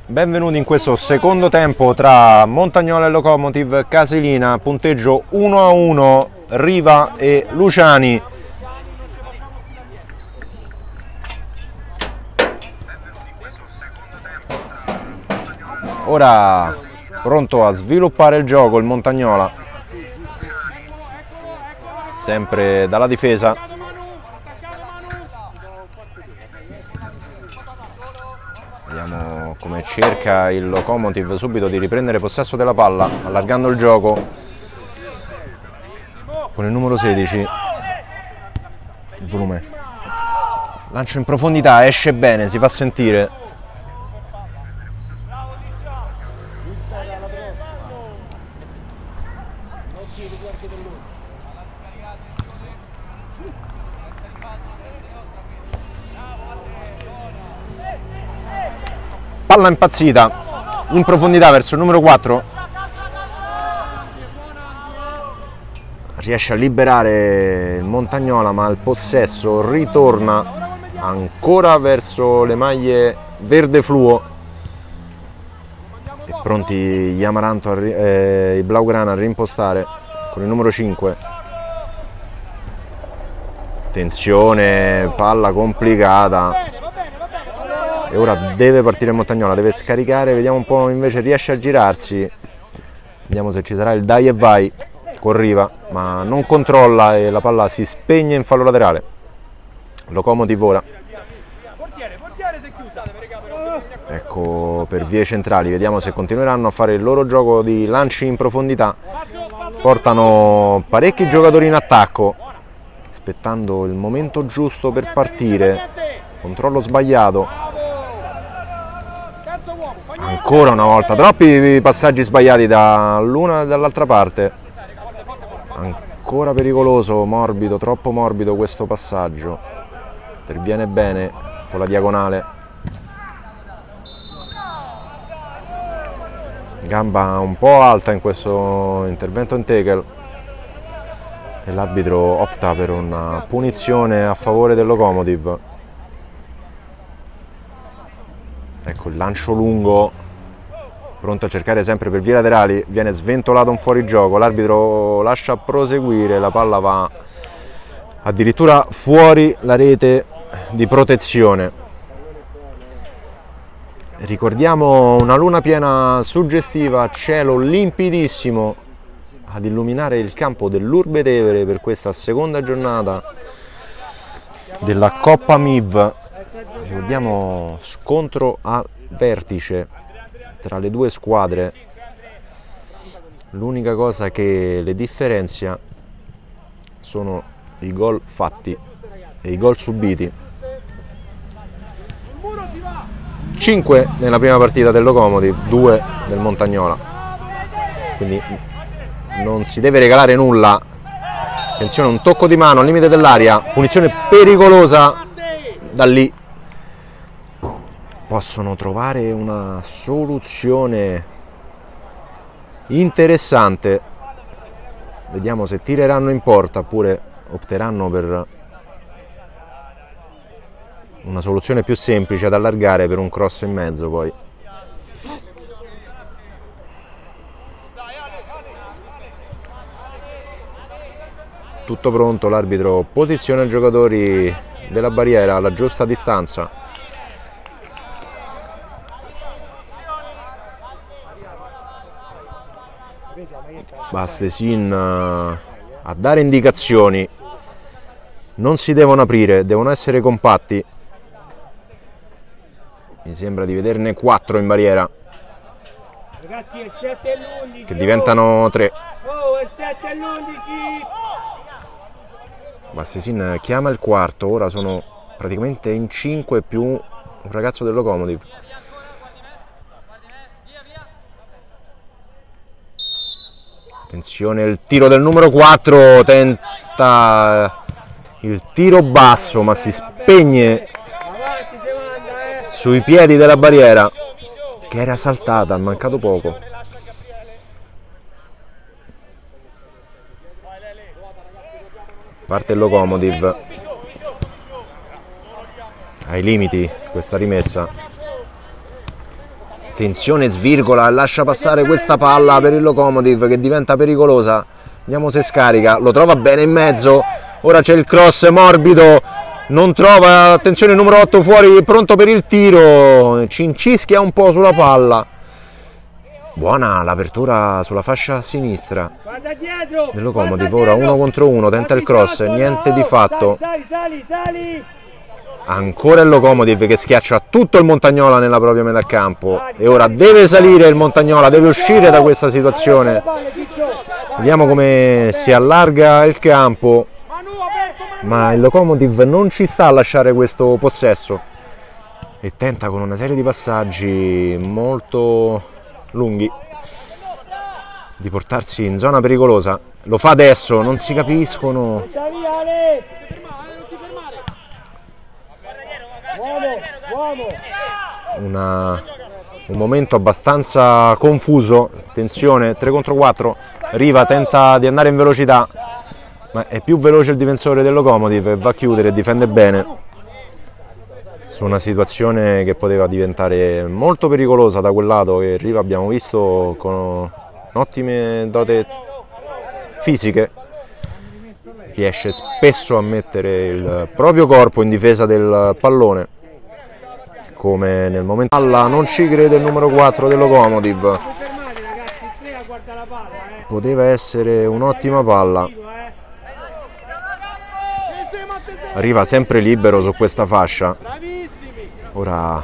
Benvenuti in questo secondo tempo tra Montagnola e Locomotive Casilina, punteggio 1 a 1, Riva e Luciani. Ora pronto a sviluppare il gioco il Montagnola, sempre dalla difesa. Vediamo come cerca il Locomotive subito di riprendere possesso della palla, allargando il gioco con il numero 16. Il volume. Lancio in profondità, esce bene, si fa sentire. Palla impazzita in profondità verso il numero 4. Riesce a liberare il Montagnola, ma il possesso ritorna ancora verso le maglie verde fluo. E pronti gli Amaranto, a eh, i Blaugrana a rimpostare con il numero 5. Attenzione, palla complicata e ora deve partire il Montagnola, deve scaricare, vediamo un po' invece riesce a girarsi, vediamo se ci sarà il dai e vai con Riva, ma non controlla e la palla si spegne in fallo laterale. Locomotive ora, ecco per vie centrali, vediamo se continueranno a fare il loro gioco di lanci in profondità, portano parecchi giocatori in attacco, aspettando il momento giusto per partire, controllo sbagliato, Terzo uomo, fa niente. Ancora una volta, troppi passaggi sbagliati dall'una e dall'altra parte. Ancora pericoloso, morbido, troppo morbido questo passaggio. Interviene bene con la diagonale. Gamba un po' alta in questo intervento in tackle. E l'arbitro opta per una punizione a favore del Locomotive. Ecco il lancio lungo, pronto a cercare sempre per vie laterali, viene sventolato un fuorigioco, l'arbitro lascia proseguire, la palla va addirittura fuori la rete di protezione. Ricordiamo una luna piena suggestiva, cielo limpidissimo ad illuminare il campo dell'Urbe Tevere per questa seconda giornata della Coppa MIV. Ricordiamo scontro a vertice tra le due squadre. L'unica cosa che le differenzia sono i gol fatti e i gol subiti. 5 nella prima partita del Locomotive, 2 del Montagnola. Quindi non si deve regalare nulla. Attenzione, un tocco di mano al limite dell'aria, punizione pericolosa da lì possono trovare una soluzione interessante. Vediamo se tireranno in porta oppure opteranno per una soluzione più semplice ad allargare per un cross in mezzo poi. Tutto pronto, l'arbitro posiziona i giocatori della barriera alla giusta distanza. Bastesin a dare indicazioni non si devono aprire, devono essere compatti. Mi sembra di vederne 4 in barriera, Ragazzi, è 7 e l'11. che diventano 3. Oh, è 7 e l'11. Bassesin chiama il quarto, ora sono praticamente in 5 più un ragazzo del Locomotive. Attenzione, il tiro del numero 4 tenta il tiro basso ma si spegne sui piedi della barriera che era saltata, ha mancato poco. Parte il Locomotive. Ai limiti questa rimessa. Attenzione, svirgola, lascia passare questa palla per il Locomotive che diventa pericolosa. Vediamo se scarica, lo trova bene in mezzo. Ora c'è il cross morbido, non trova, attenzione numero 8 fuori, pronto per il tiro. Ci incischia un po' sulla palla. Buona l'apertura sulla fascia sinistra del Locomotive. Ora uno contro uno, tenta il cross, niente di fatto. Sali, sali, sali. Ancora il Locomotive che schiaccia tutto il Montagnola nella propria metà campo e ora deve salire il Montagnola, deve uscire da questa situazione. Vediamo come si allarga il campo, ma il Locomotive non ci sta a lasciare questo possesso e tenta con una serie di passaggi molto lunghi di portarsi in zona pericolosa. Lo fa adesso, non si capiscono. Dai, via, Ale. Non ti fermare. Uomo, uomo. Una- un momento abbastanza confuso, tensione 3 contro 4, Riva tenta di andare in velocità, ma è più veloce il difensore del Locomotive va a chiudere e difende bene. Su una situazione che poteva diventare molto pericolosa da quel lato che Riva abbiamo visto con ottime dote fisiche riesce spesso a mettere il proprio corpo in difesa del pallone come nel momento. Palla non ci crede il numero 4 del Locomotive poteva essere un'ottima palla. Arriva sempre libero su questa fascia. Ora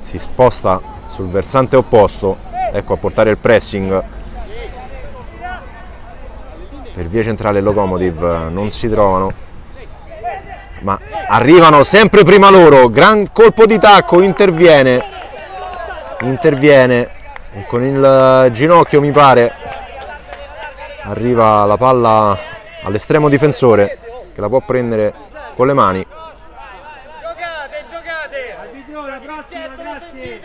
si sposta sul versante opposto ecco a portare il pressing per via centrale Locomotive non si trovano ma arrivano sempre prima loro gran colpo di tacco interviene interviene e con il ginocchio mi pare arriva la palla all'estremo difensore che la può prendere con le mani Giocate, giocate. Arbitro, la prossima, grazie.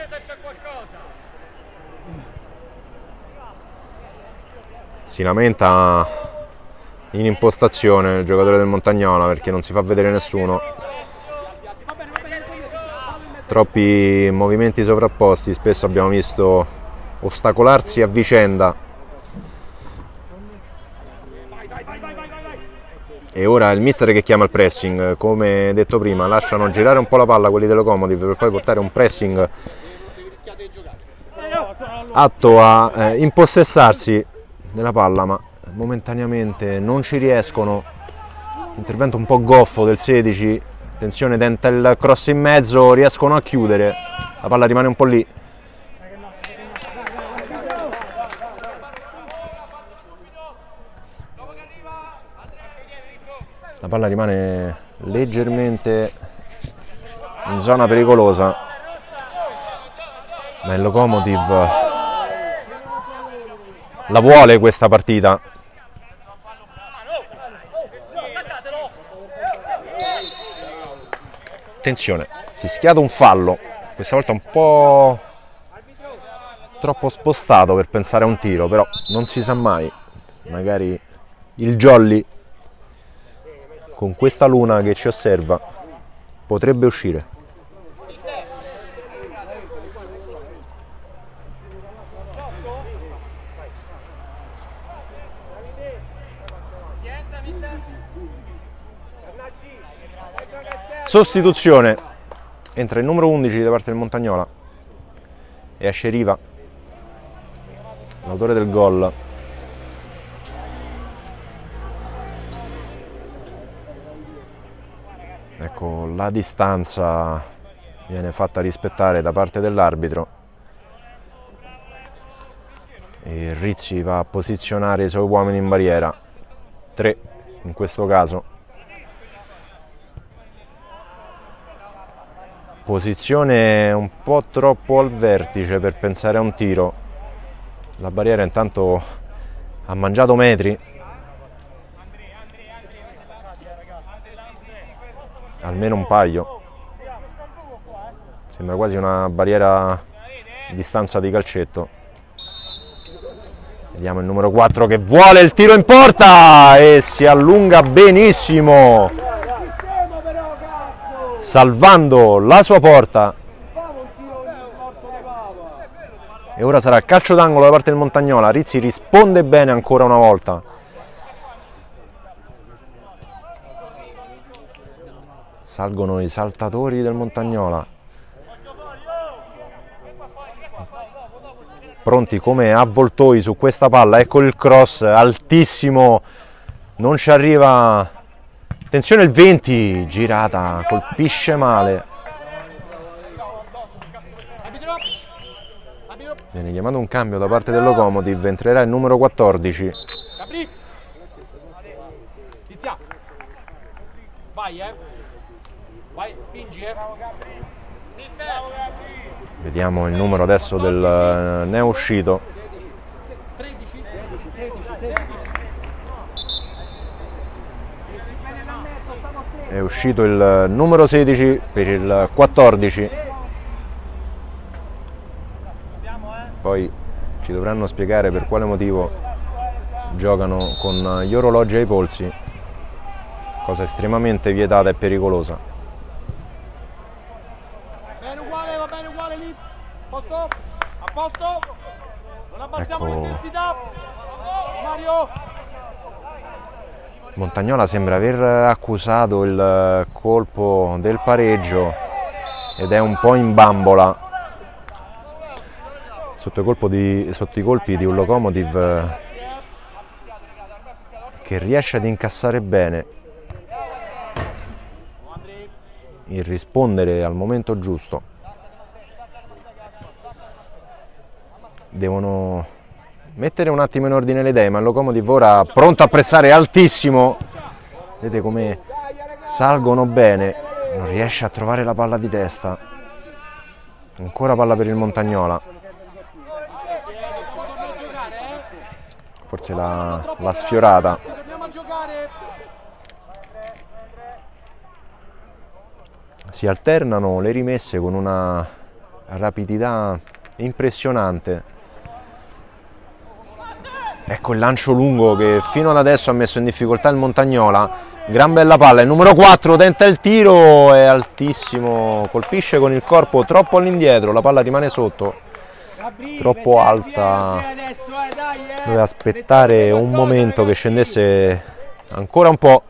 si lamenta in impostazione il giocatore del Montagnola perché non si fa vedere nessuno. Troppi movimenti sovrapposti spesso abbiamo visto ostacolarsi a vicenda. E ora il mister che chiama il pressing come detto prima lasciano girare un po' la palla quelli del Locomotive per poi portare un pressing atto a eh, impossessarsi della palla ma momentaneamente non ci riescono. Intervento un po' goffo del 16 attenzione tenta il cross in mezzo riescono a chiudere. La palla rimane un po' lì. La palla rimane leggermente in zona pericolosa. Ma il Locomotive la vuole questa partita attenzione fischiato un fallo questa volta un po' troppo spostato per pensare a un tiro però non si sa mai magari il jolly con questa luna che ci osserva potrebbe uscire sostituzione. Entra il numero 11 da parte del Montagnola. E esce Riva. L'autore del gol. Ecco la distanza viene fatta rispettare da parte dell'arbitro. E Rizzi va a posizionare i suoi uomini in barriera. 3 in questo caso posizione un po' troppo al vertice per pensare a un tiro. La barriera intanto ha mangiato metri. Almeno un paio. Sembra quasi una barriera a distanza di calcetto. Vediamo il numero 4 che vuole il tiro in porta e si allunga benissimo! Salvando la sua porta. E ora sarà calcio d'angolo da parte del Montagnola. Rizzi risponde bene ancora una volta. Salgono i saltatori del Montagnola. Pronti come avvoltoi su questa palla. Ecco il cross altissimo. Non ci arriva attenzione il 20 girata colpisce male! Viene chiamato un cambio da parte del Locomotiv, entrerà il numero 14. Gabri! Tizia! Vai, eh! Vai, spingi, eh! Vediamo il numero adesso del eh, neouscito. 13? È uscito il numero 16 per il 14. Poi ci dovranno spiegare per quale motivo giocano con gli orologi ai polsi, cosa estremamente vietata e pericolosa. Bene uguale, va bene uguale lì. Posto? A posto? Non abbassiamo Ecco. l'intensità. Mario! Montagnola sembra aver accusato il colpo del pareggio ed è un po' in bambola. Sotto, di- sotto i colpi di un locomotive eh, che riesce ad incassare bene. Il rispondere al momento giusto. Devono mettere un attimo in ordine le idee, ma il Locomotive ora pronto a pressare altissimo. Vedete come salgono bene, non riesce a trovare la palla di testa. Ancora palla per il Montagnola. Forse l'ha, sfiorata. Si alternano le rimesse con una rapidità impressionante. Ecco il lancio lungo che fino ad adesso ha messo in difficoltà il Montagnola. Gran bella palla, il numero 4 tenta il tiro, è altissimo, colpisce con il corpo troppo all'indietro, la palla rimane sotto. Troppo alta. Doveva aspettare un momento che scendesse ancora un po'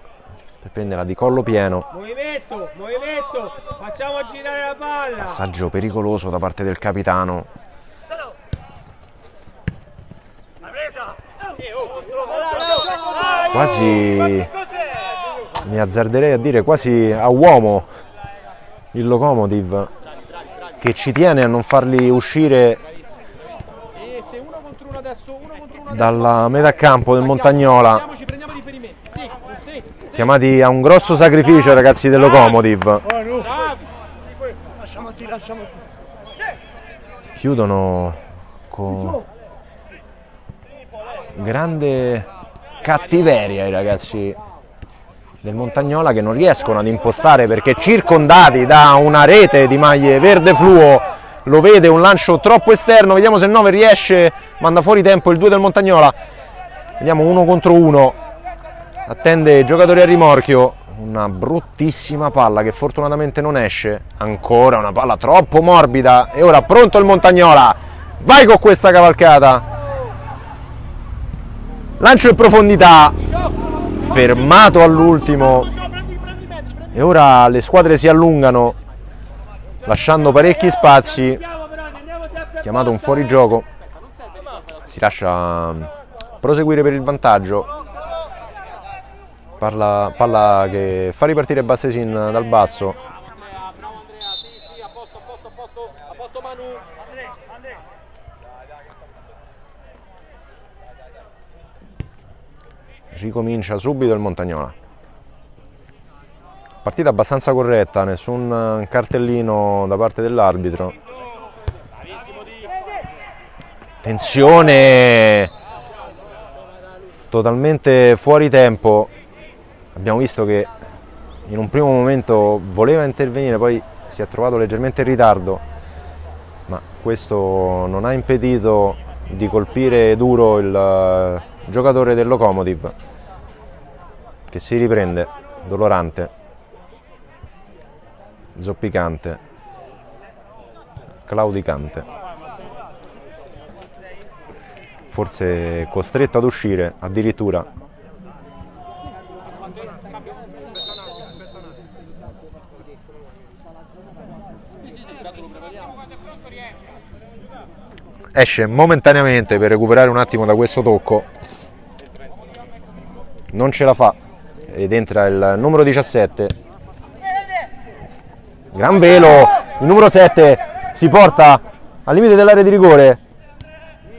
per prenderla di collo pieno. Movimento, movimento, facciamo girare la palla. Passaggio pericoloso da parte del capitano. Quasi mi azzarderei a dire quasi a uomo il locomotive che ci tiene a non farli uscire dalla metà campo del Montagnola chiamati a un grosso sacrificio ragazzi del locomotive. Chiudono con grande cattiveria i ragazzi del Montagnola che non riescono ad impostare perché circondati da una rete di maglie verde fluo. Lo vede un lancio troppo esterno vediamo se il 9 riesce manda fuori tempo il 2 del Montagnola. Vediamo uno contro uno. Attende i giocatori a rimorchio. Una bruttissima palla che fortunatamente non esce. Ancora una palla troppo morbida. E ora pronto il Montagnola. Vai con questa cavalcata lancio in profondità. Fermato all'ultimo. E ora le squadre si allungano lasciando parecchi spazi. Chiamato un fuorigioco. Si lascia mm, proseguire per il vantaggio. Parla, palla che fa ripartire Bassesin dal basso. Bravo Andrea, sì, sì, a posto, a posto, a posto, a posto Manu. Ricomincia subito il Montagnola. Partita abbastanza corretta, nessun cartellino da parte dell'arbitro. Tensione! Totalmente fuori tempo. Abbiamo visto che in un primo momento voleva intervenire, poi si è trovato leggermente in ritardo, ma questo non ha impedito di colpire duro il eh, giocatore del Lokomotiv che si riprende, dolorante, zoppicante, claudicante forse costretto ad uscire addirittura. Esce momentaneamente per recuperare un attimo da questo tocco. Non ce la fa ed entra il numero 17. Gran velo, il numero 7 si porta al limite dell'area di rigore.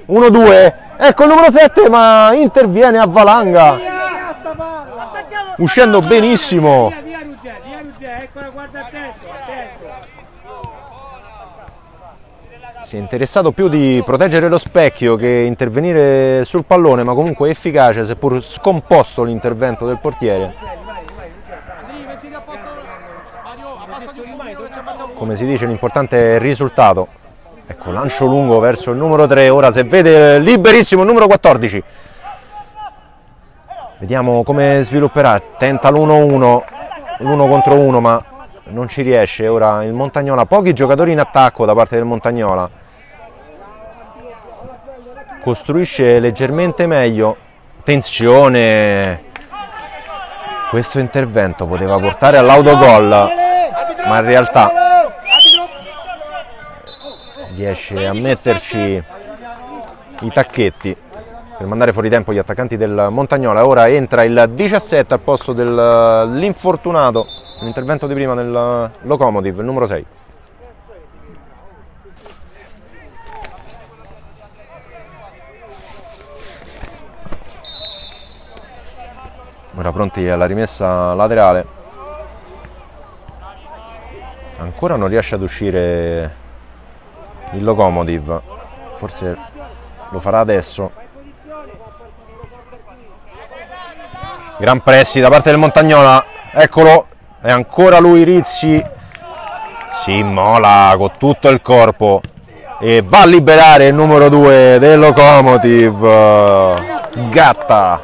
1-2, ecco il numero 7 ma interviene a valanga, uscendo benissimo. Si è interessato più di proteggere lo specchio che intervenire sul pallone, ma comunque efficace, seppur scomposto l'intervento del portiere. Come si dice, l'importante è il risultato. Ecco, lancio lungo verso il numero 3, ora se vede liberissimo il numero 14. Vediamo come svilupperà, tenta l'1-1, l'1 contro 1 ma non ci riesce. Ora il Montagnola, pochi giocatori in attacco da parte del Montagnola. Costruisce leggermente meglio. Tensione! Questo intervento poteva portare all'autogol, ma in realtà riesce a metterci i tacchetti per mandare fuori tempo gli attaccanti del Montagnola. Ora entra il 17 al posto dell'infortunato, l'intervento di prima del Lokomotiv, il numero 6. Ora pronti alla rimessa laterale. Ancora non riesce ad uscire il Lokomotiv, forse lo farà adesso. Gran pressi da parte del Montagnola, eccolo, è ancora lui Rizzi, si immola con tutto il corpo e va a liberare il numero 2 del Lokomotiv, Gatta.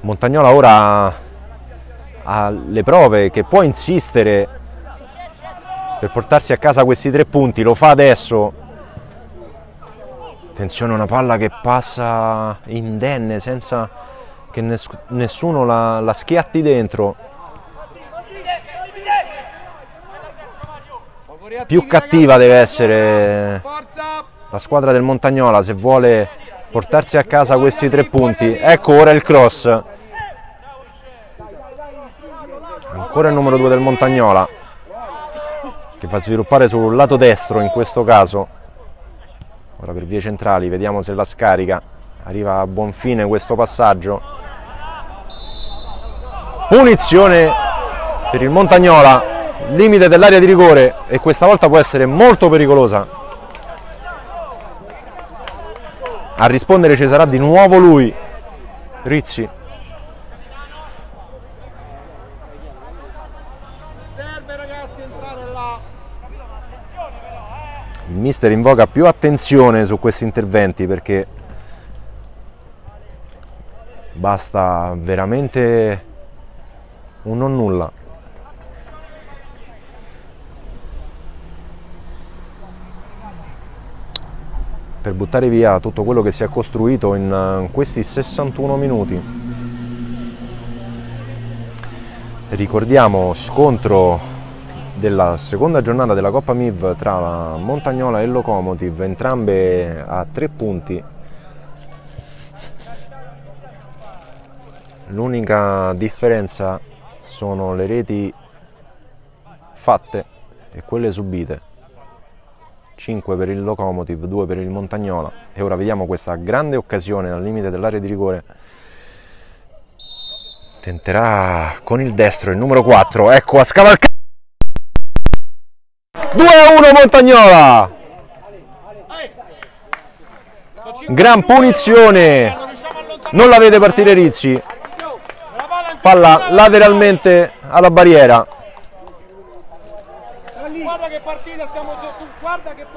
Montagnola ora ha le prove che può insistere per portarsi a casa questi tre punti, lo fa adesso. Attenzione, una palla che passa indenne senza che ness- nessuno la, la schiatti dentro. Più cattiva deve essere la squadra del Montagnola se vuole portarsi a casa questi tre punti. Ecco ora il cross. Ancora il numero 2 del Montagnola che fa sviluppare sul lato destro in questo caso. Ora per vie centrali vediamo se la scarica. Arriva a buon fine questo passaggio. Punizione per il Montagnola, limite dell'area di rigore e questa volta può essere molto pericolosa. A rispondere ci sarà di nuovo lui, Rizzi. Il mister invoca più attenzione su questi interventi perché basta veramente un non nulla. Per buttare via tutto quello che si è costruito in eh, questi 61 minuti. Ricordiamo scontro della seconda giornata della Coppa Miv tra la Montagnola e il Locomotiv, entrambe a tre punti. L'unica differenza sono le reti fatte e quelle subite. 5 per il Locomotiv, 2 per il Montagnola e ora vediamo questa grande occasione al limite dell'area di rigore tenterà con il destro il numero 4 ecco a scavalcare 2 a 1 Montagnola gran punizione non la vede partire Rizzi palla lateralmente alla barriera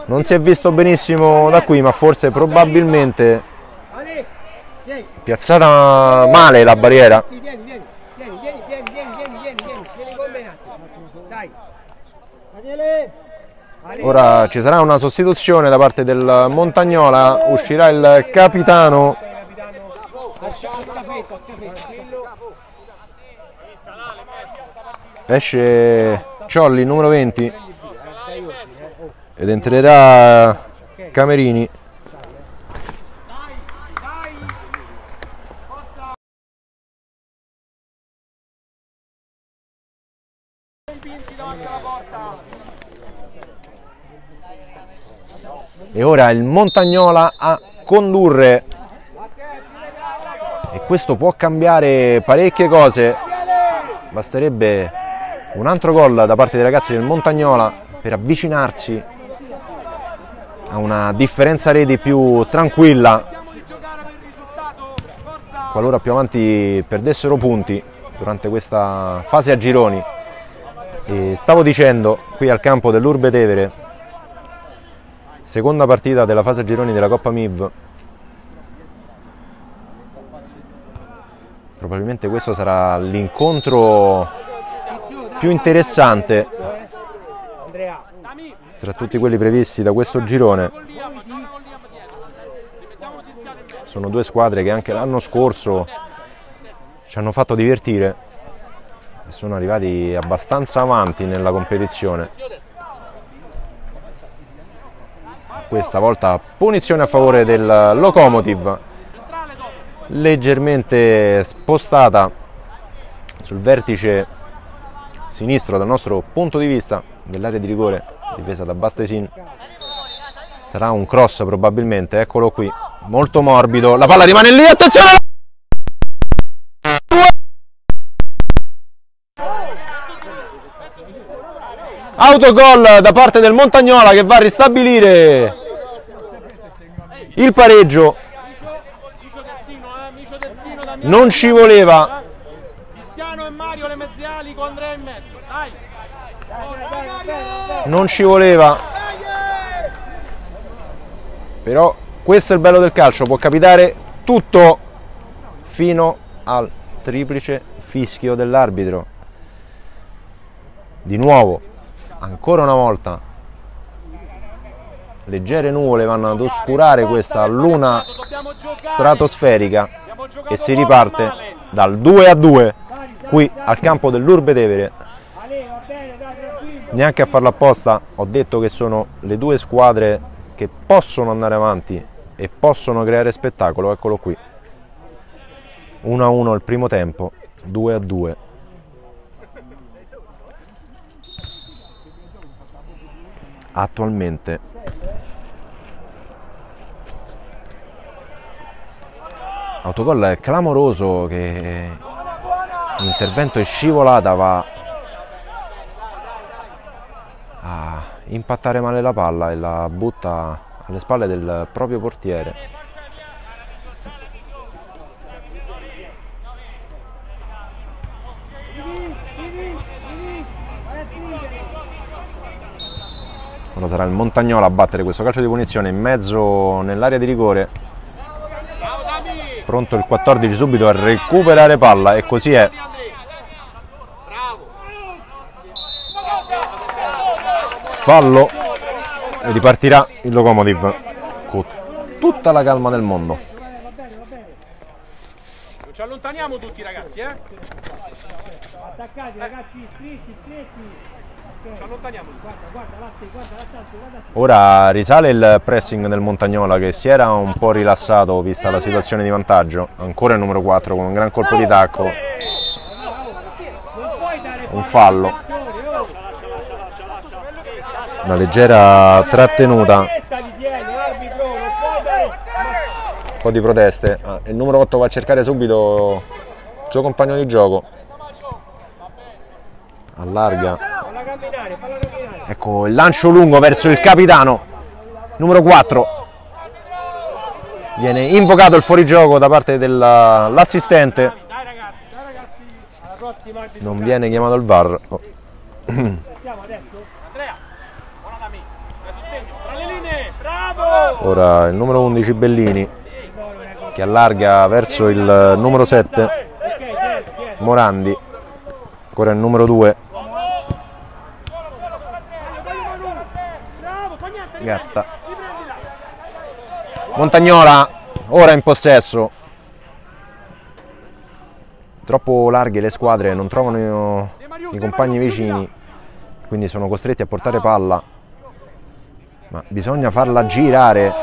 non si è visto benissimo da qui ma forse probabilmente piazzata male la barriera Daniele Ora ci sarà una sostituzione da parte del Montagnola. Uscirà il capitano. Esce Ciolli numero 20 ed entrerà Camerini Pinzi davanti alla porta. E ora il Montagnola a condurre. E questo può cambiare parecchie cose. Basterebbe un altro gol da parte dei ragazzi del Montagnola per avvicinarsi a una differenza reti più tranquilla. Qualora più avanti perdessero punti durante questa fase a gironi. E stavo dicendo qui al campo dell'Urbe Tevere, seconda partita della fase gironi della Coppa Miv. Probabilmente questo sarà l'incontro più interessante tra tutti quelli previsti da questo girone. Sono due squadre che anche l'anno scorso ci hanno fatto divertire e sono arrivati abbastanza avanti nella competizione. Questa volta punizione a favore del dopo. leggermente spostata sul vertice sinistro dal nostro punto di vista dell'area di rigore difesa da Bastesin. Sarà un cross probabilmente, eccolo qui, molto morbido, la palla rimane lì, attenzione! Autogol da parte del Montagnola che va a ristabilire il pareggio. Non ci voleva. Cristiano e Mario le mezziali con Andrea in mezzo. Dai. non ci voleva. Però questo è il bello del calcio, può capitare tutto fino al triplice fischio dell'arbitro. Di nuovo, ancora una volta, leggere nuvole vanno ad oscurare questa luna stratosferica e si riparte dal 2 a 2 qui al campo dell'Urbe Tevere. Neanche a farlo apposta, ho detto che sono le due squadre che possono andare avanti e possono creare spettacolo, eccolo qui. 1 a 1 il primo tempo, 2 a 2. Attualmente autogol clamoroso che l'intervento è scivolata va a impattare male la palla e la butta alle spalle del proprio portiere. Ora sarà il Montagnola a battere questo calcio di punizione in mezzo nell'area di rigore. Pronto il 14 subito a recuperare palla e così è. Fallo e ripartirà il Locomotiv con tutta la calma del mondo. Non ci allontaniamo tutti ragazzi, eh? Attaccati, ragazzi, stretti, stretti. Ci allontaniamo. Ora risale il pressing del Montagnola che si era un po' rilassato vista la situazione di vantaggio. Ancora il numero 4 con un gran colpo di tacco. Un fallo. oh. Una leggera trattenuta. Un po' di proteste. Ah, il numero 8 va a cercare subito il suo compagno di gioco. Allarga. Falla camminare, falla camminare. Ecco il lancio lungo verso il capitano. Numero 4. Viene invocato il fuorigioco da parte dell'assistente. Non viene chiamato il VAR. Oh. Ora il numero 11 Bellini che allarga verso il numero 7 Ok, tieni, tieni. Morandi. Ancora il numero 2 Bravo, fa niente, Gatta. Montagnola ora in possesso. Troppo larghe le squadre, non trovano i compagni vicini, quindi sono costretti a portare palla. Ma bisogna farla girare.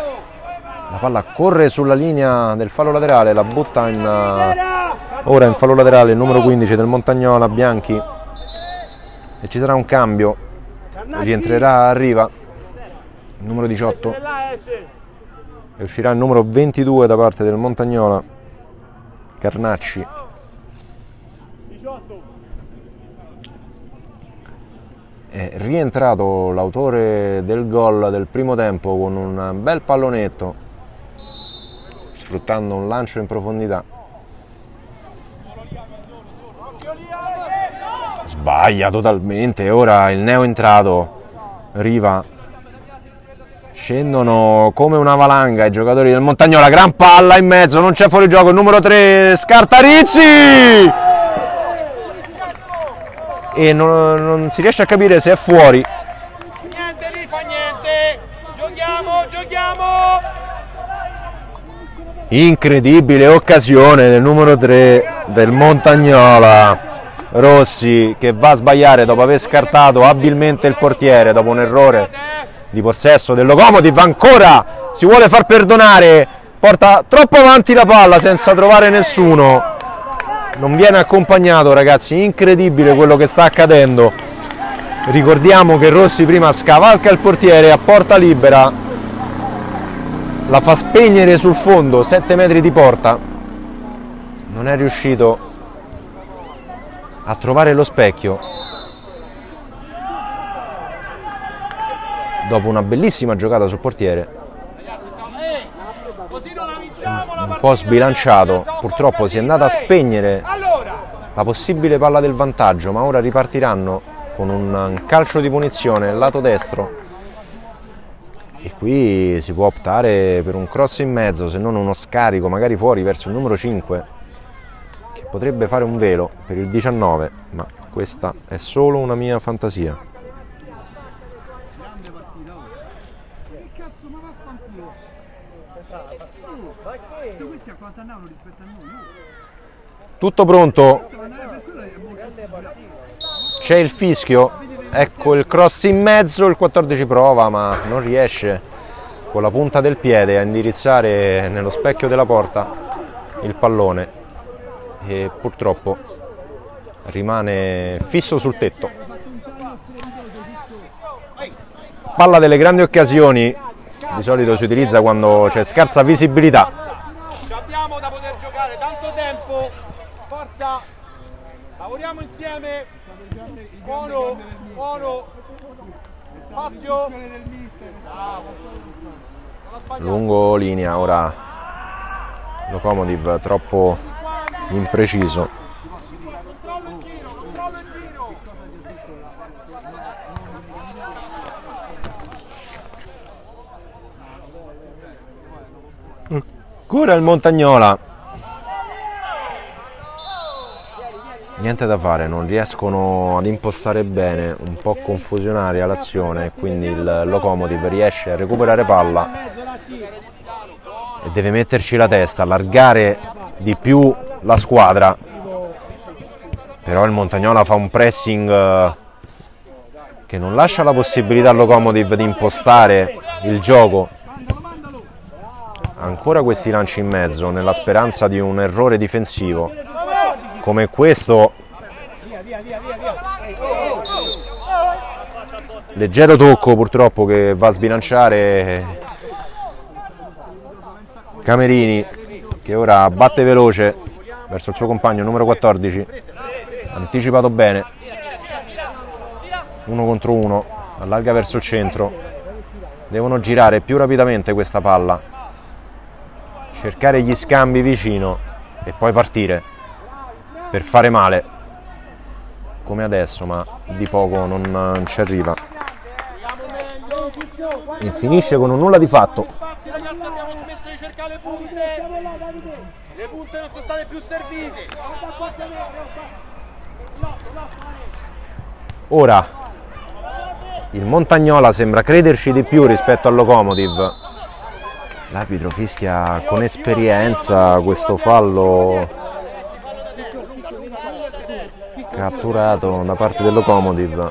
La palla corre sulla linea del fallo laterale, la butta in eh, ora in fallo laterale il numero 15 del Montagnola Bianchi. E ci sarà un cambio. Rientrerà a Riva il numero 18 Là esce. e uscirà il numero 22 da parte del Montagnola Carnacci 18. è rientrato l'autore del gol del primo tempo con un bel pallonetto sfruttando un lancio in profondità sbaglia totalmente ora il neo entrato Riva scendono come una valanga i giocatori del Montagnola. Gran palla in mezzo non c'è fuori gioco il numero 3 Scartarizzi! E non, non si riesce a capire se è fuori. Niente lì, fa niente. Giochiamo, giochiamo. incredibile occasione del numero 3 del Montagnola. Rossi che va a sbagliare dopo aver scartato abilmente il portiere dopo un errore di possesso del Locomotiv ancora si vuole far perdonare porta troppo avanti la palla senza trovare nessuno. Non viene accompagnato ragazzi incredibile quello che sta accadendo. Ricordiamo che Rossi prima scavalca il portiere a porta libera la fa spegnere sul fondo 7 metri di porta. Non è riuscito a trovare lo specchio dopo una bellissima giocata sul portiere. Un po' sbilanciato. Purtroppo si è andata a spegnere la possibile palla del vantaggio ma ora ripartiranno con un calcio di punizione lato destro. E qui si può optare per un cross in mezzo se non uno scarico magari fuori verso il numero 5 che potrebbe fare un velo per il 19 ma questa è solo una mia fantasia tutto pronto? C'è il fischio? Ecco il cross in mezzo il 14 prova ma non riesce con la punta del piede a indirizzare nello specchio della porta il pallone. E purtroppo rimane fisso sul tetto. Palla delle grandi occasioni di solito si utilizza quando c'è scarsa visibilità ci abbiamo da poter giocare tanto tempo. Forza, lavoriamo insieme. Buono, buono. Spazio. Lungo linea ora Locomotiv troppo impreciso. Cura il Montagnola. Niente da fare, non riescono ad impostare bene, un po' confusionaria l'azione, quindi il Locomotiv riesce a recuperare palla e deve metterci la testa, allargare di più la squadra. Però il Montagnola fa un pressing eh, che non lascia la possibilità al Locomotive di impostare il gioco. Ancora questi lanci in mezzo nella speranza di un errore difensivo come questo. Leggero tocco purtroppo che va a sbilanciare Camerini che ora batte veloce verso il suo compagno numero 14 anticipato bene. Uno contro uno allarga verso il centro. Devono girare più rapidamente questa palla. Cercare gli scambi vicino e poi partire per fare male come adesso ma di poco non, non ci arriva e finisce con un nulla di fatto Infatti ragazzi abbiamo smesso di cercare le punte. Le punte non sono state più servite. Ora il Montagnola sembra crederci di più rispetto al Locomotive. L'arbitro fischia con esperienza questo fallo catturato da parte del Locomotive.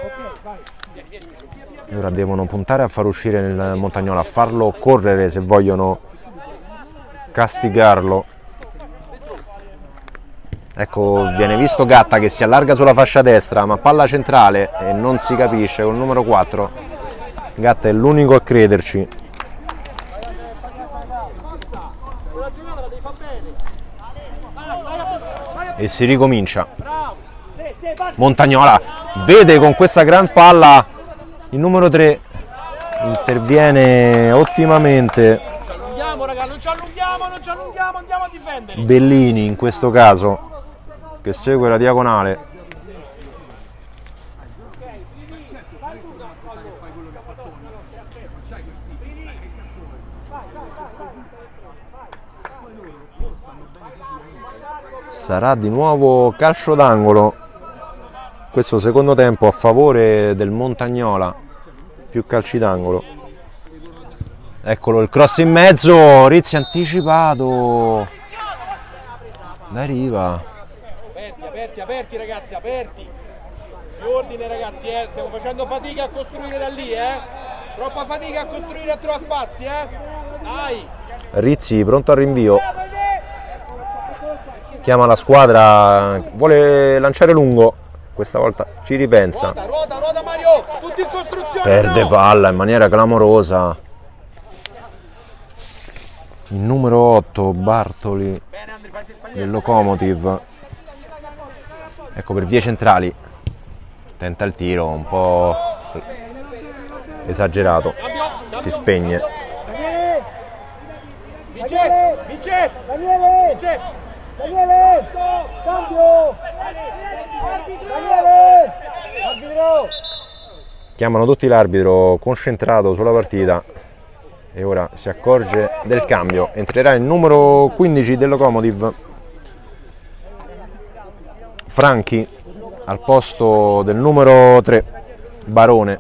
E ora devono puntare a far uscire il Montagnola, a farlo correre se vogliono castigarlo. Ecco, viene visto Gatta che si allarga sulla fascia destra, ma palla centrale e non si capisce col numero 4. Gatta è l'unico a crederci. E si ricomincia. Montagnola vede con questa gran palla il numero 3 interviene ottimamente. Ci allunghiamo raga, non ci allunghiamo, non ci allunghiamo, andiamo a difendere. Bellini in questo caso che segue la diagonale. Sarà di nuovo calcio d'angolo questo secondo tempo a favore del Montagnola più calci d'angolo eccolo il cross in mezzo Rizzi anticipato da riva Aperti, aperti, aperti ragazzi, aperti. Più ordine ragazzi, eh. Stiamo facendo fatica a costruire da lì, eh. Troppa fatica a costruire a trovare spazi, eh. Dai. Rizzi pronto al rinvio chiama la squadra vuole lanciare lungo questa volta ci ripensa Ruota, ruota, ruota Mario. Tutti in costruzione. perde no? palla in maniera clamorosa il numero 8 Bartoli del Locomotive ecco per vie centrali tenta il tiro un po' esagerato si spegne Vince, vince, Daniele! vince. Daniele! Cambio! Chiamano tutti l'arbitro concentrato sulla partita. E ora si accorge del cambio. Entrerà il numero 15 del Locomotive Franchi al posto del numero 3 Barone.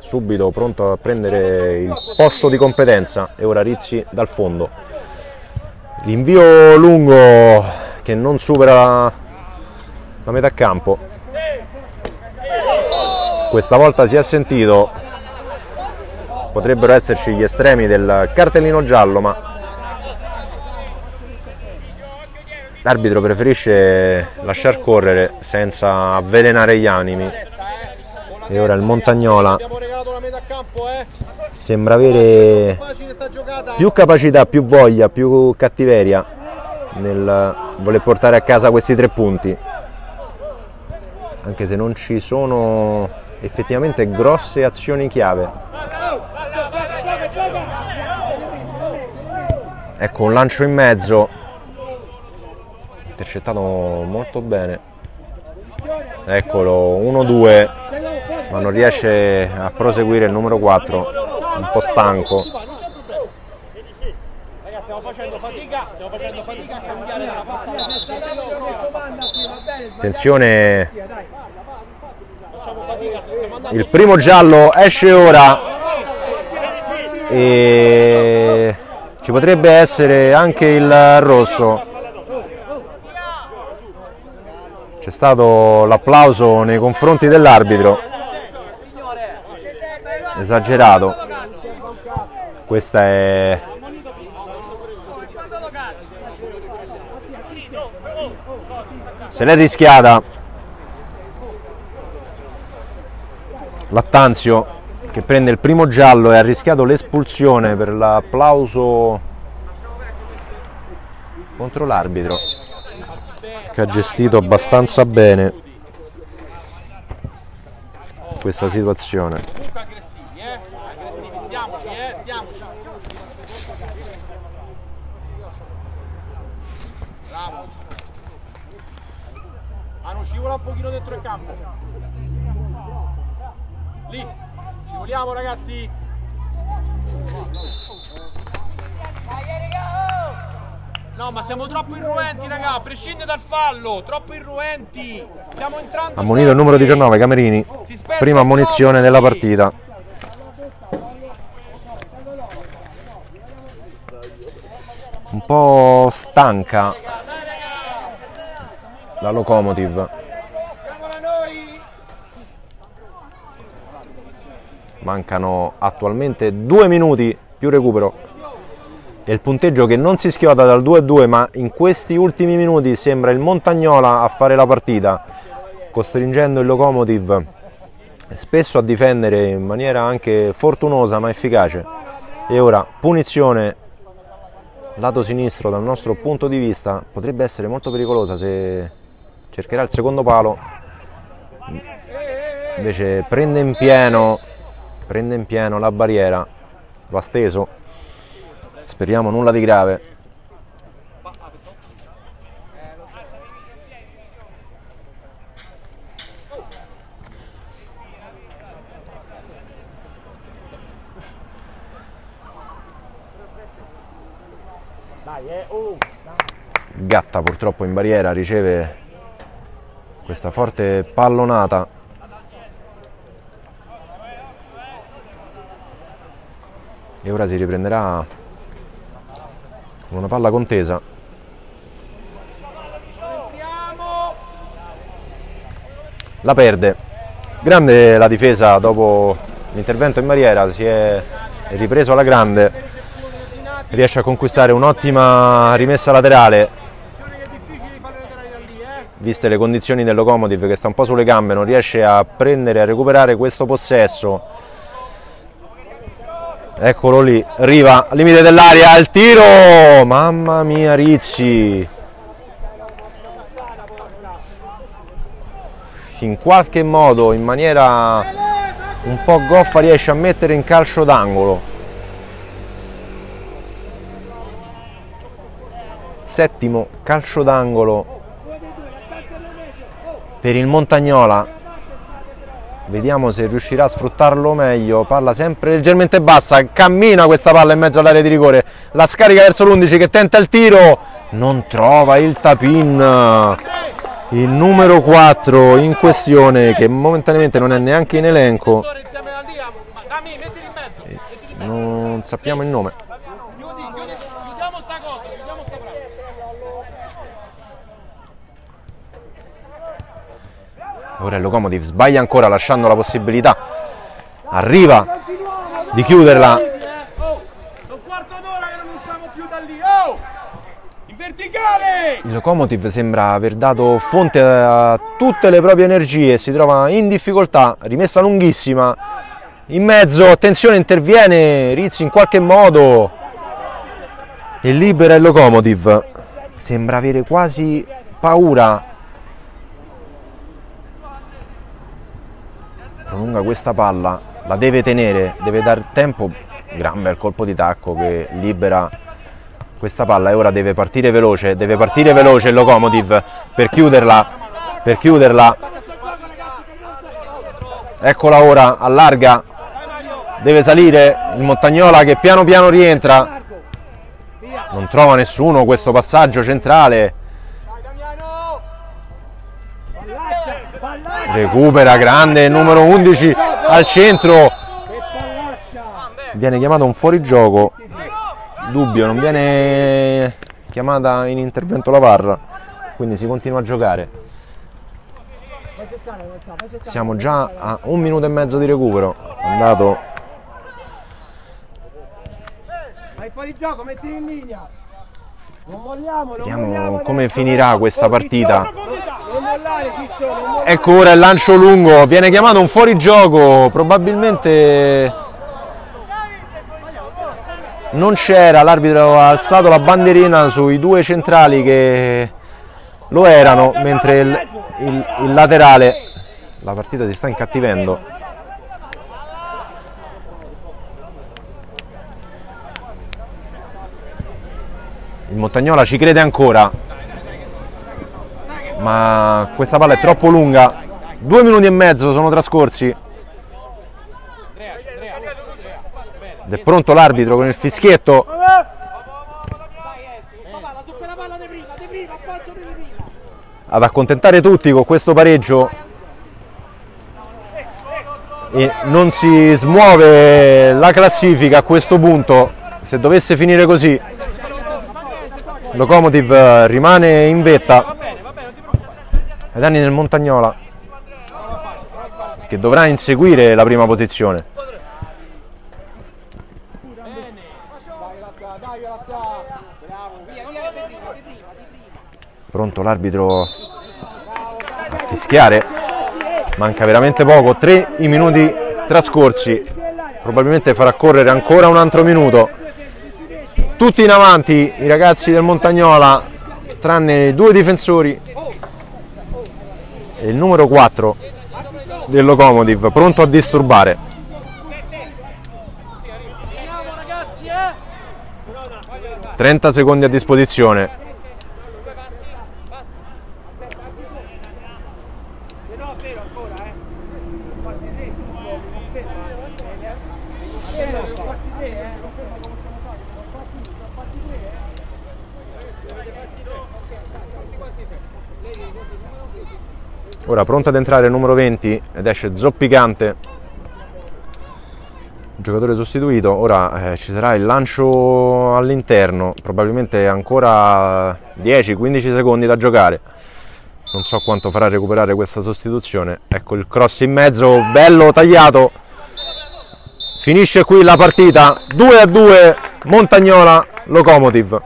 Subito pronto a prendere il posto di competenza. E ora Rizzi dal fondo. L'invio lungo che non supera la metà campo. Questa volta si è sentito. Potrebbero esserci gli estremi del cartellino giallo ma l'arbitro preferisce lasciar correre senza avvelenare gli animi. La e ora il Montagnola la sembra avere più capacità, più voglia, più cattiveria nel voler portare a casa questi tre punti. Anche se non ci sono effettivamente grosse azioni chiave. Ecco un lancio in mezzo. Intercettato molto bene. Eccolo 1-2 ma non riesce a proseguire il numero 4 un po' stanco Si va, non c'è problema. Ragazzi, stiamo facendo fatica, stiamo facendo fatica a cambiare dalla parte alla attenzione il primo giallo esce ora. E ci potrebbe essere anche il rosso. C'è stato l'applauso nei confronti dell'arbitro. Esagerato. Questa è se l'è rischiata. Lattanzio che prende il primo giallo e ha rischiato l'espulsione per l'applauso contro l'arbitro che ha gestito abbastanza bene questa situazione Comunque aggressivi, eh? Aggressivi, stiamoci, eh? Stiamoci. Bravo. Un pochino dentro il campo. Lì. Scivoliamo ragazzi. No, ma siamo troppo irruenti, raga, prescinde dal fallo, troppo irruenti. Stiamo entrando ammonito il numero sempre. 19 Camerini prima ammonizione della partita un po' stanca la locomotive mancano attualmente due minuti più recupero. E il punteggio che non si schioda dal 2-2 ma in questi ultimi minuti sembra il Montagnola a fare la partita costringendo il Locomotive spesso a difendere in maniera anche fortunosa ma efficace. E ora punizione lato sinistro dal nostro punto di vista potrebbe essere molto pericolosa se cercherà il secondo palo. Invece prende in pieno prende in pieno la barriera va steso. Speriamo nulla di grave. Gatta purtroppo in barriera riceve questa forte pallonata e ora si riprenderà con una palla contesa. La perde. Grande la difesa dopo l'intervento in barriera si è ripreso alla grande. Riesce a conquistare un'ottima rimessa laterale. Viste le condizioni del locomotive che sta un po' sulle gambe non riesce a prendere a recuperare questo possesso eccolo lì Riva limite dell'aria il tiro! Mamma mia Rizzi! In qualche modo in maniera un po' goffa riesce a mettere in calcio d'angolo. Settimo calcio d'angolo per il Montagnola vediamo se riuscirà a sfruttarlo meglio. Palla sempre leggermente bassa. Cammina questa palla in mezzo all'area di rigore. La scarica verso l'11 che tenta il tiro. Non trova il tapin il numero 4 in questione che momentaneamente non è neanche in elenco. Mezzo. non sappiamo il nome ora il Locomotive sbaglia ancora lasciando la possibilità arriva di chiuderla Oh. Oh! Il Locomotive sembra aver dato fonte a tutte le proprie energie, si trova in difficoltà, rimessa lunghissima, in mezzo, attenzione, interviene Rizzi in qualche modo e libera il Locomotive. Sembra avere quasi paura. Prolunga questa palla, la deve tenere, deve dar tempo. Gran bel colpo di tacco che libera questa palla e ora deve partire veloce, deve partire veloce il Locomotive per chiuderla, per chiuderla. Eccola ora, allarga, deve salire il Montagnola che piano piano rientra. Non trova nessuno questo passaggio centrale. Recupera grande il numero 11 al centro. Viene chiamato un fuorigioco. Dubbio, non viene chiamata in intervento la VAR, quindi si continua a giocare. Siamo già a un minuto e mezzo di recupero. Andato Vai fuori gioco, mettili in linea. Vediamo come finirà questa partita. Ecco ora il lancio lungo, viene chiamato un fuorigioco, probabilmente non c'era, l'arbitro ha alzato la bandierina sui due centrali che lo erano, mentre il, il- il laterale, la partita si sta incattivendo. Il Montagnola ci crede ancora, ma questa palla è troppo lunga. Due minuti e mezzo sono trascorsi. Ed è pronto l'arbitro con il fischietto. Ad accontentare tutti con questo pareggio e non si smuove la classifica a questo punto se dovesse finire così Locomotive eh, rimane in vetta. Ai danni del Montagnola che dovrà inseguire la prima posizione. Pronto l'arbitro a fischiare. Manca veramente poco 3 i minuti trascorsi. Probabilmente farà correre ancora un altro minuto tutti in avanti i ragazzi del Montagnola tranne i due difensori e il numero 4 del Locomotive pronto a disturbare. 30 secondi a disposizione Se no, è vero ancora, eh. Fatti tre, giusto? Eh, no, fatti tre, eh. Non ferma come stiamo fare. Non fatti, non fatti tre, eh. Avete fatti tre? Ok, dai, tutti quanti tre. Lei così, numero 10. Ora pronto ad entrare il numero 20 ed esce zoppicante. Giocatore sostituito, ora eh, ci sarà il lancio all'interno, probabilmente ancora 10-15 secondi da giocare. Non so quanto farà recuperare questa sostituzione. Ecco il cross in mezzo, bello tagliato. Finisce qui la partita 2 a 2 Montagnola Locomotive.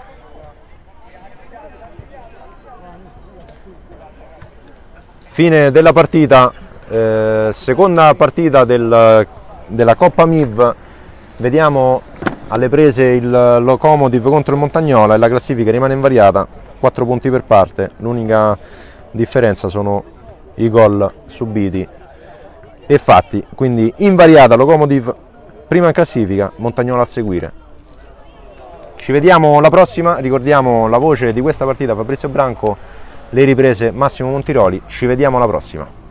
Fine della partita, eh, seconda partita del- della Coppa MIV. Vediamo alle prese il Locomotive contro il Montagnola e la classifica rimane invariata, 4 punti per parte. L'unica differenza sono i gol subiti e fatti, quindi invariata Locomotive, prima in classifica, Montagnola a seguire. Ci vediamo alla prossima, ricordiamo la voce di questa partita Fabrizio Branco, le riprese Massimo Montiroli, ci vediamo alla prossima.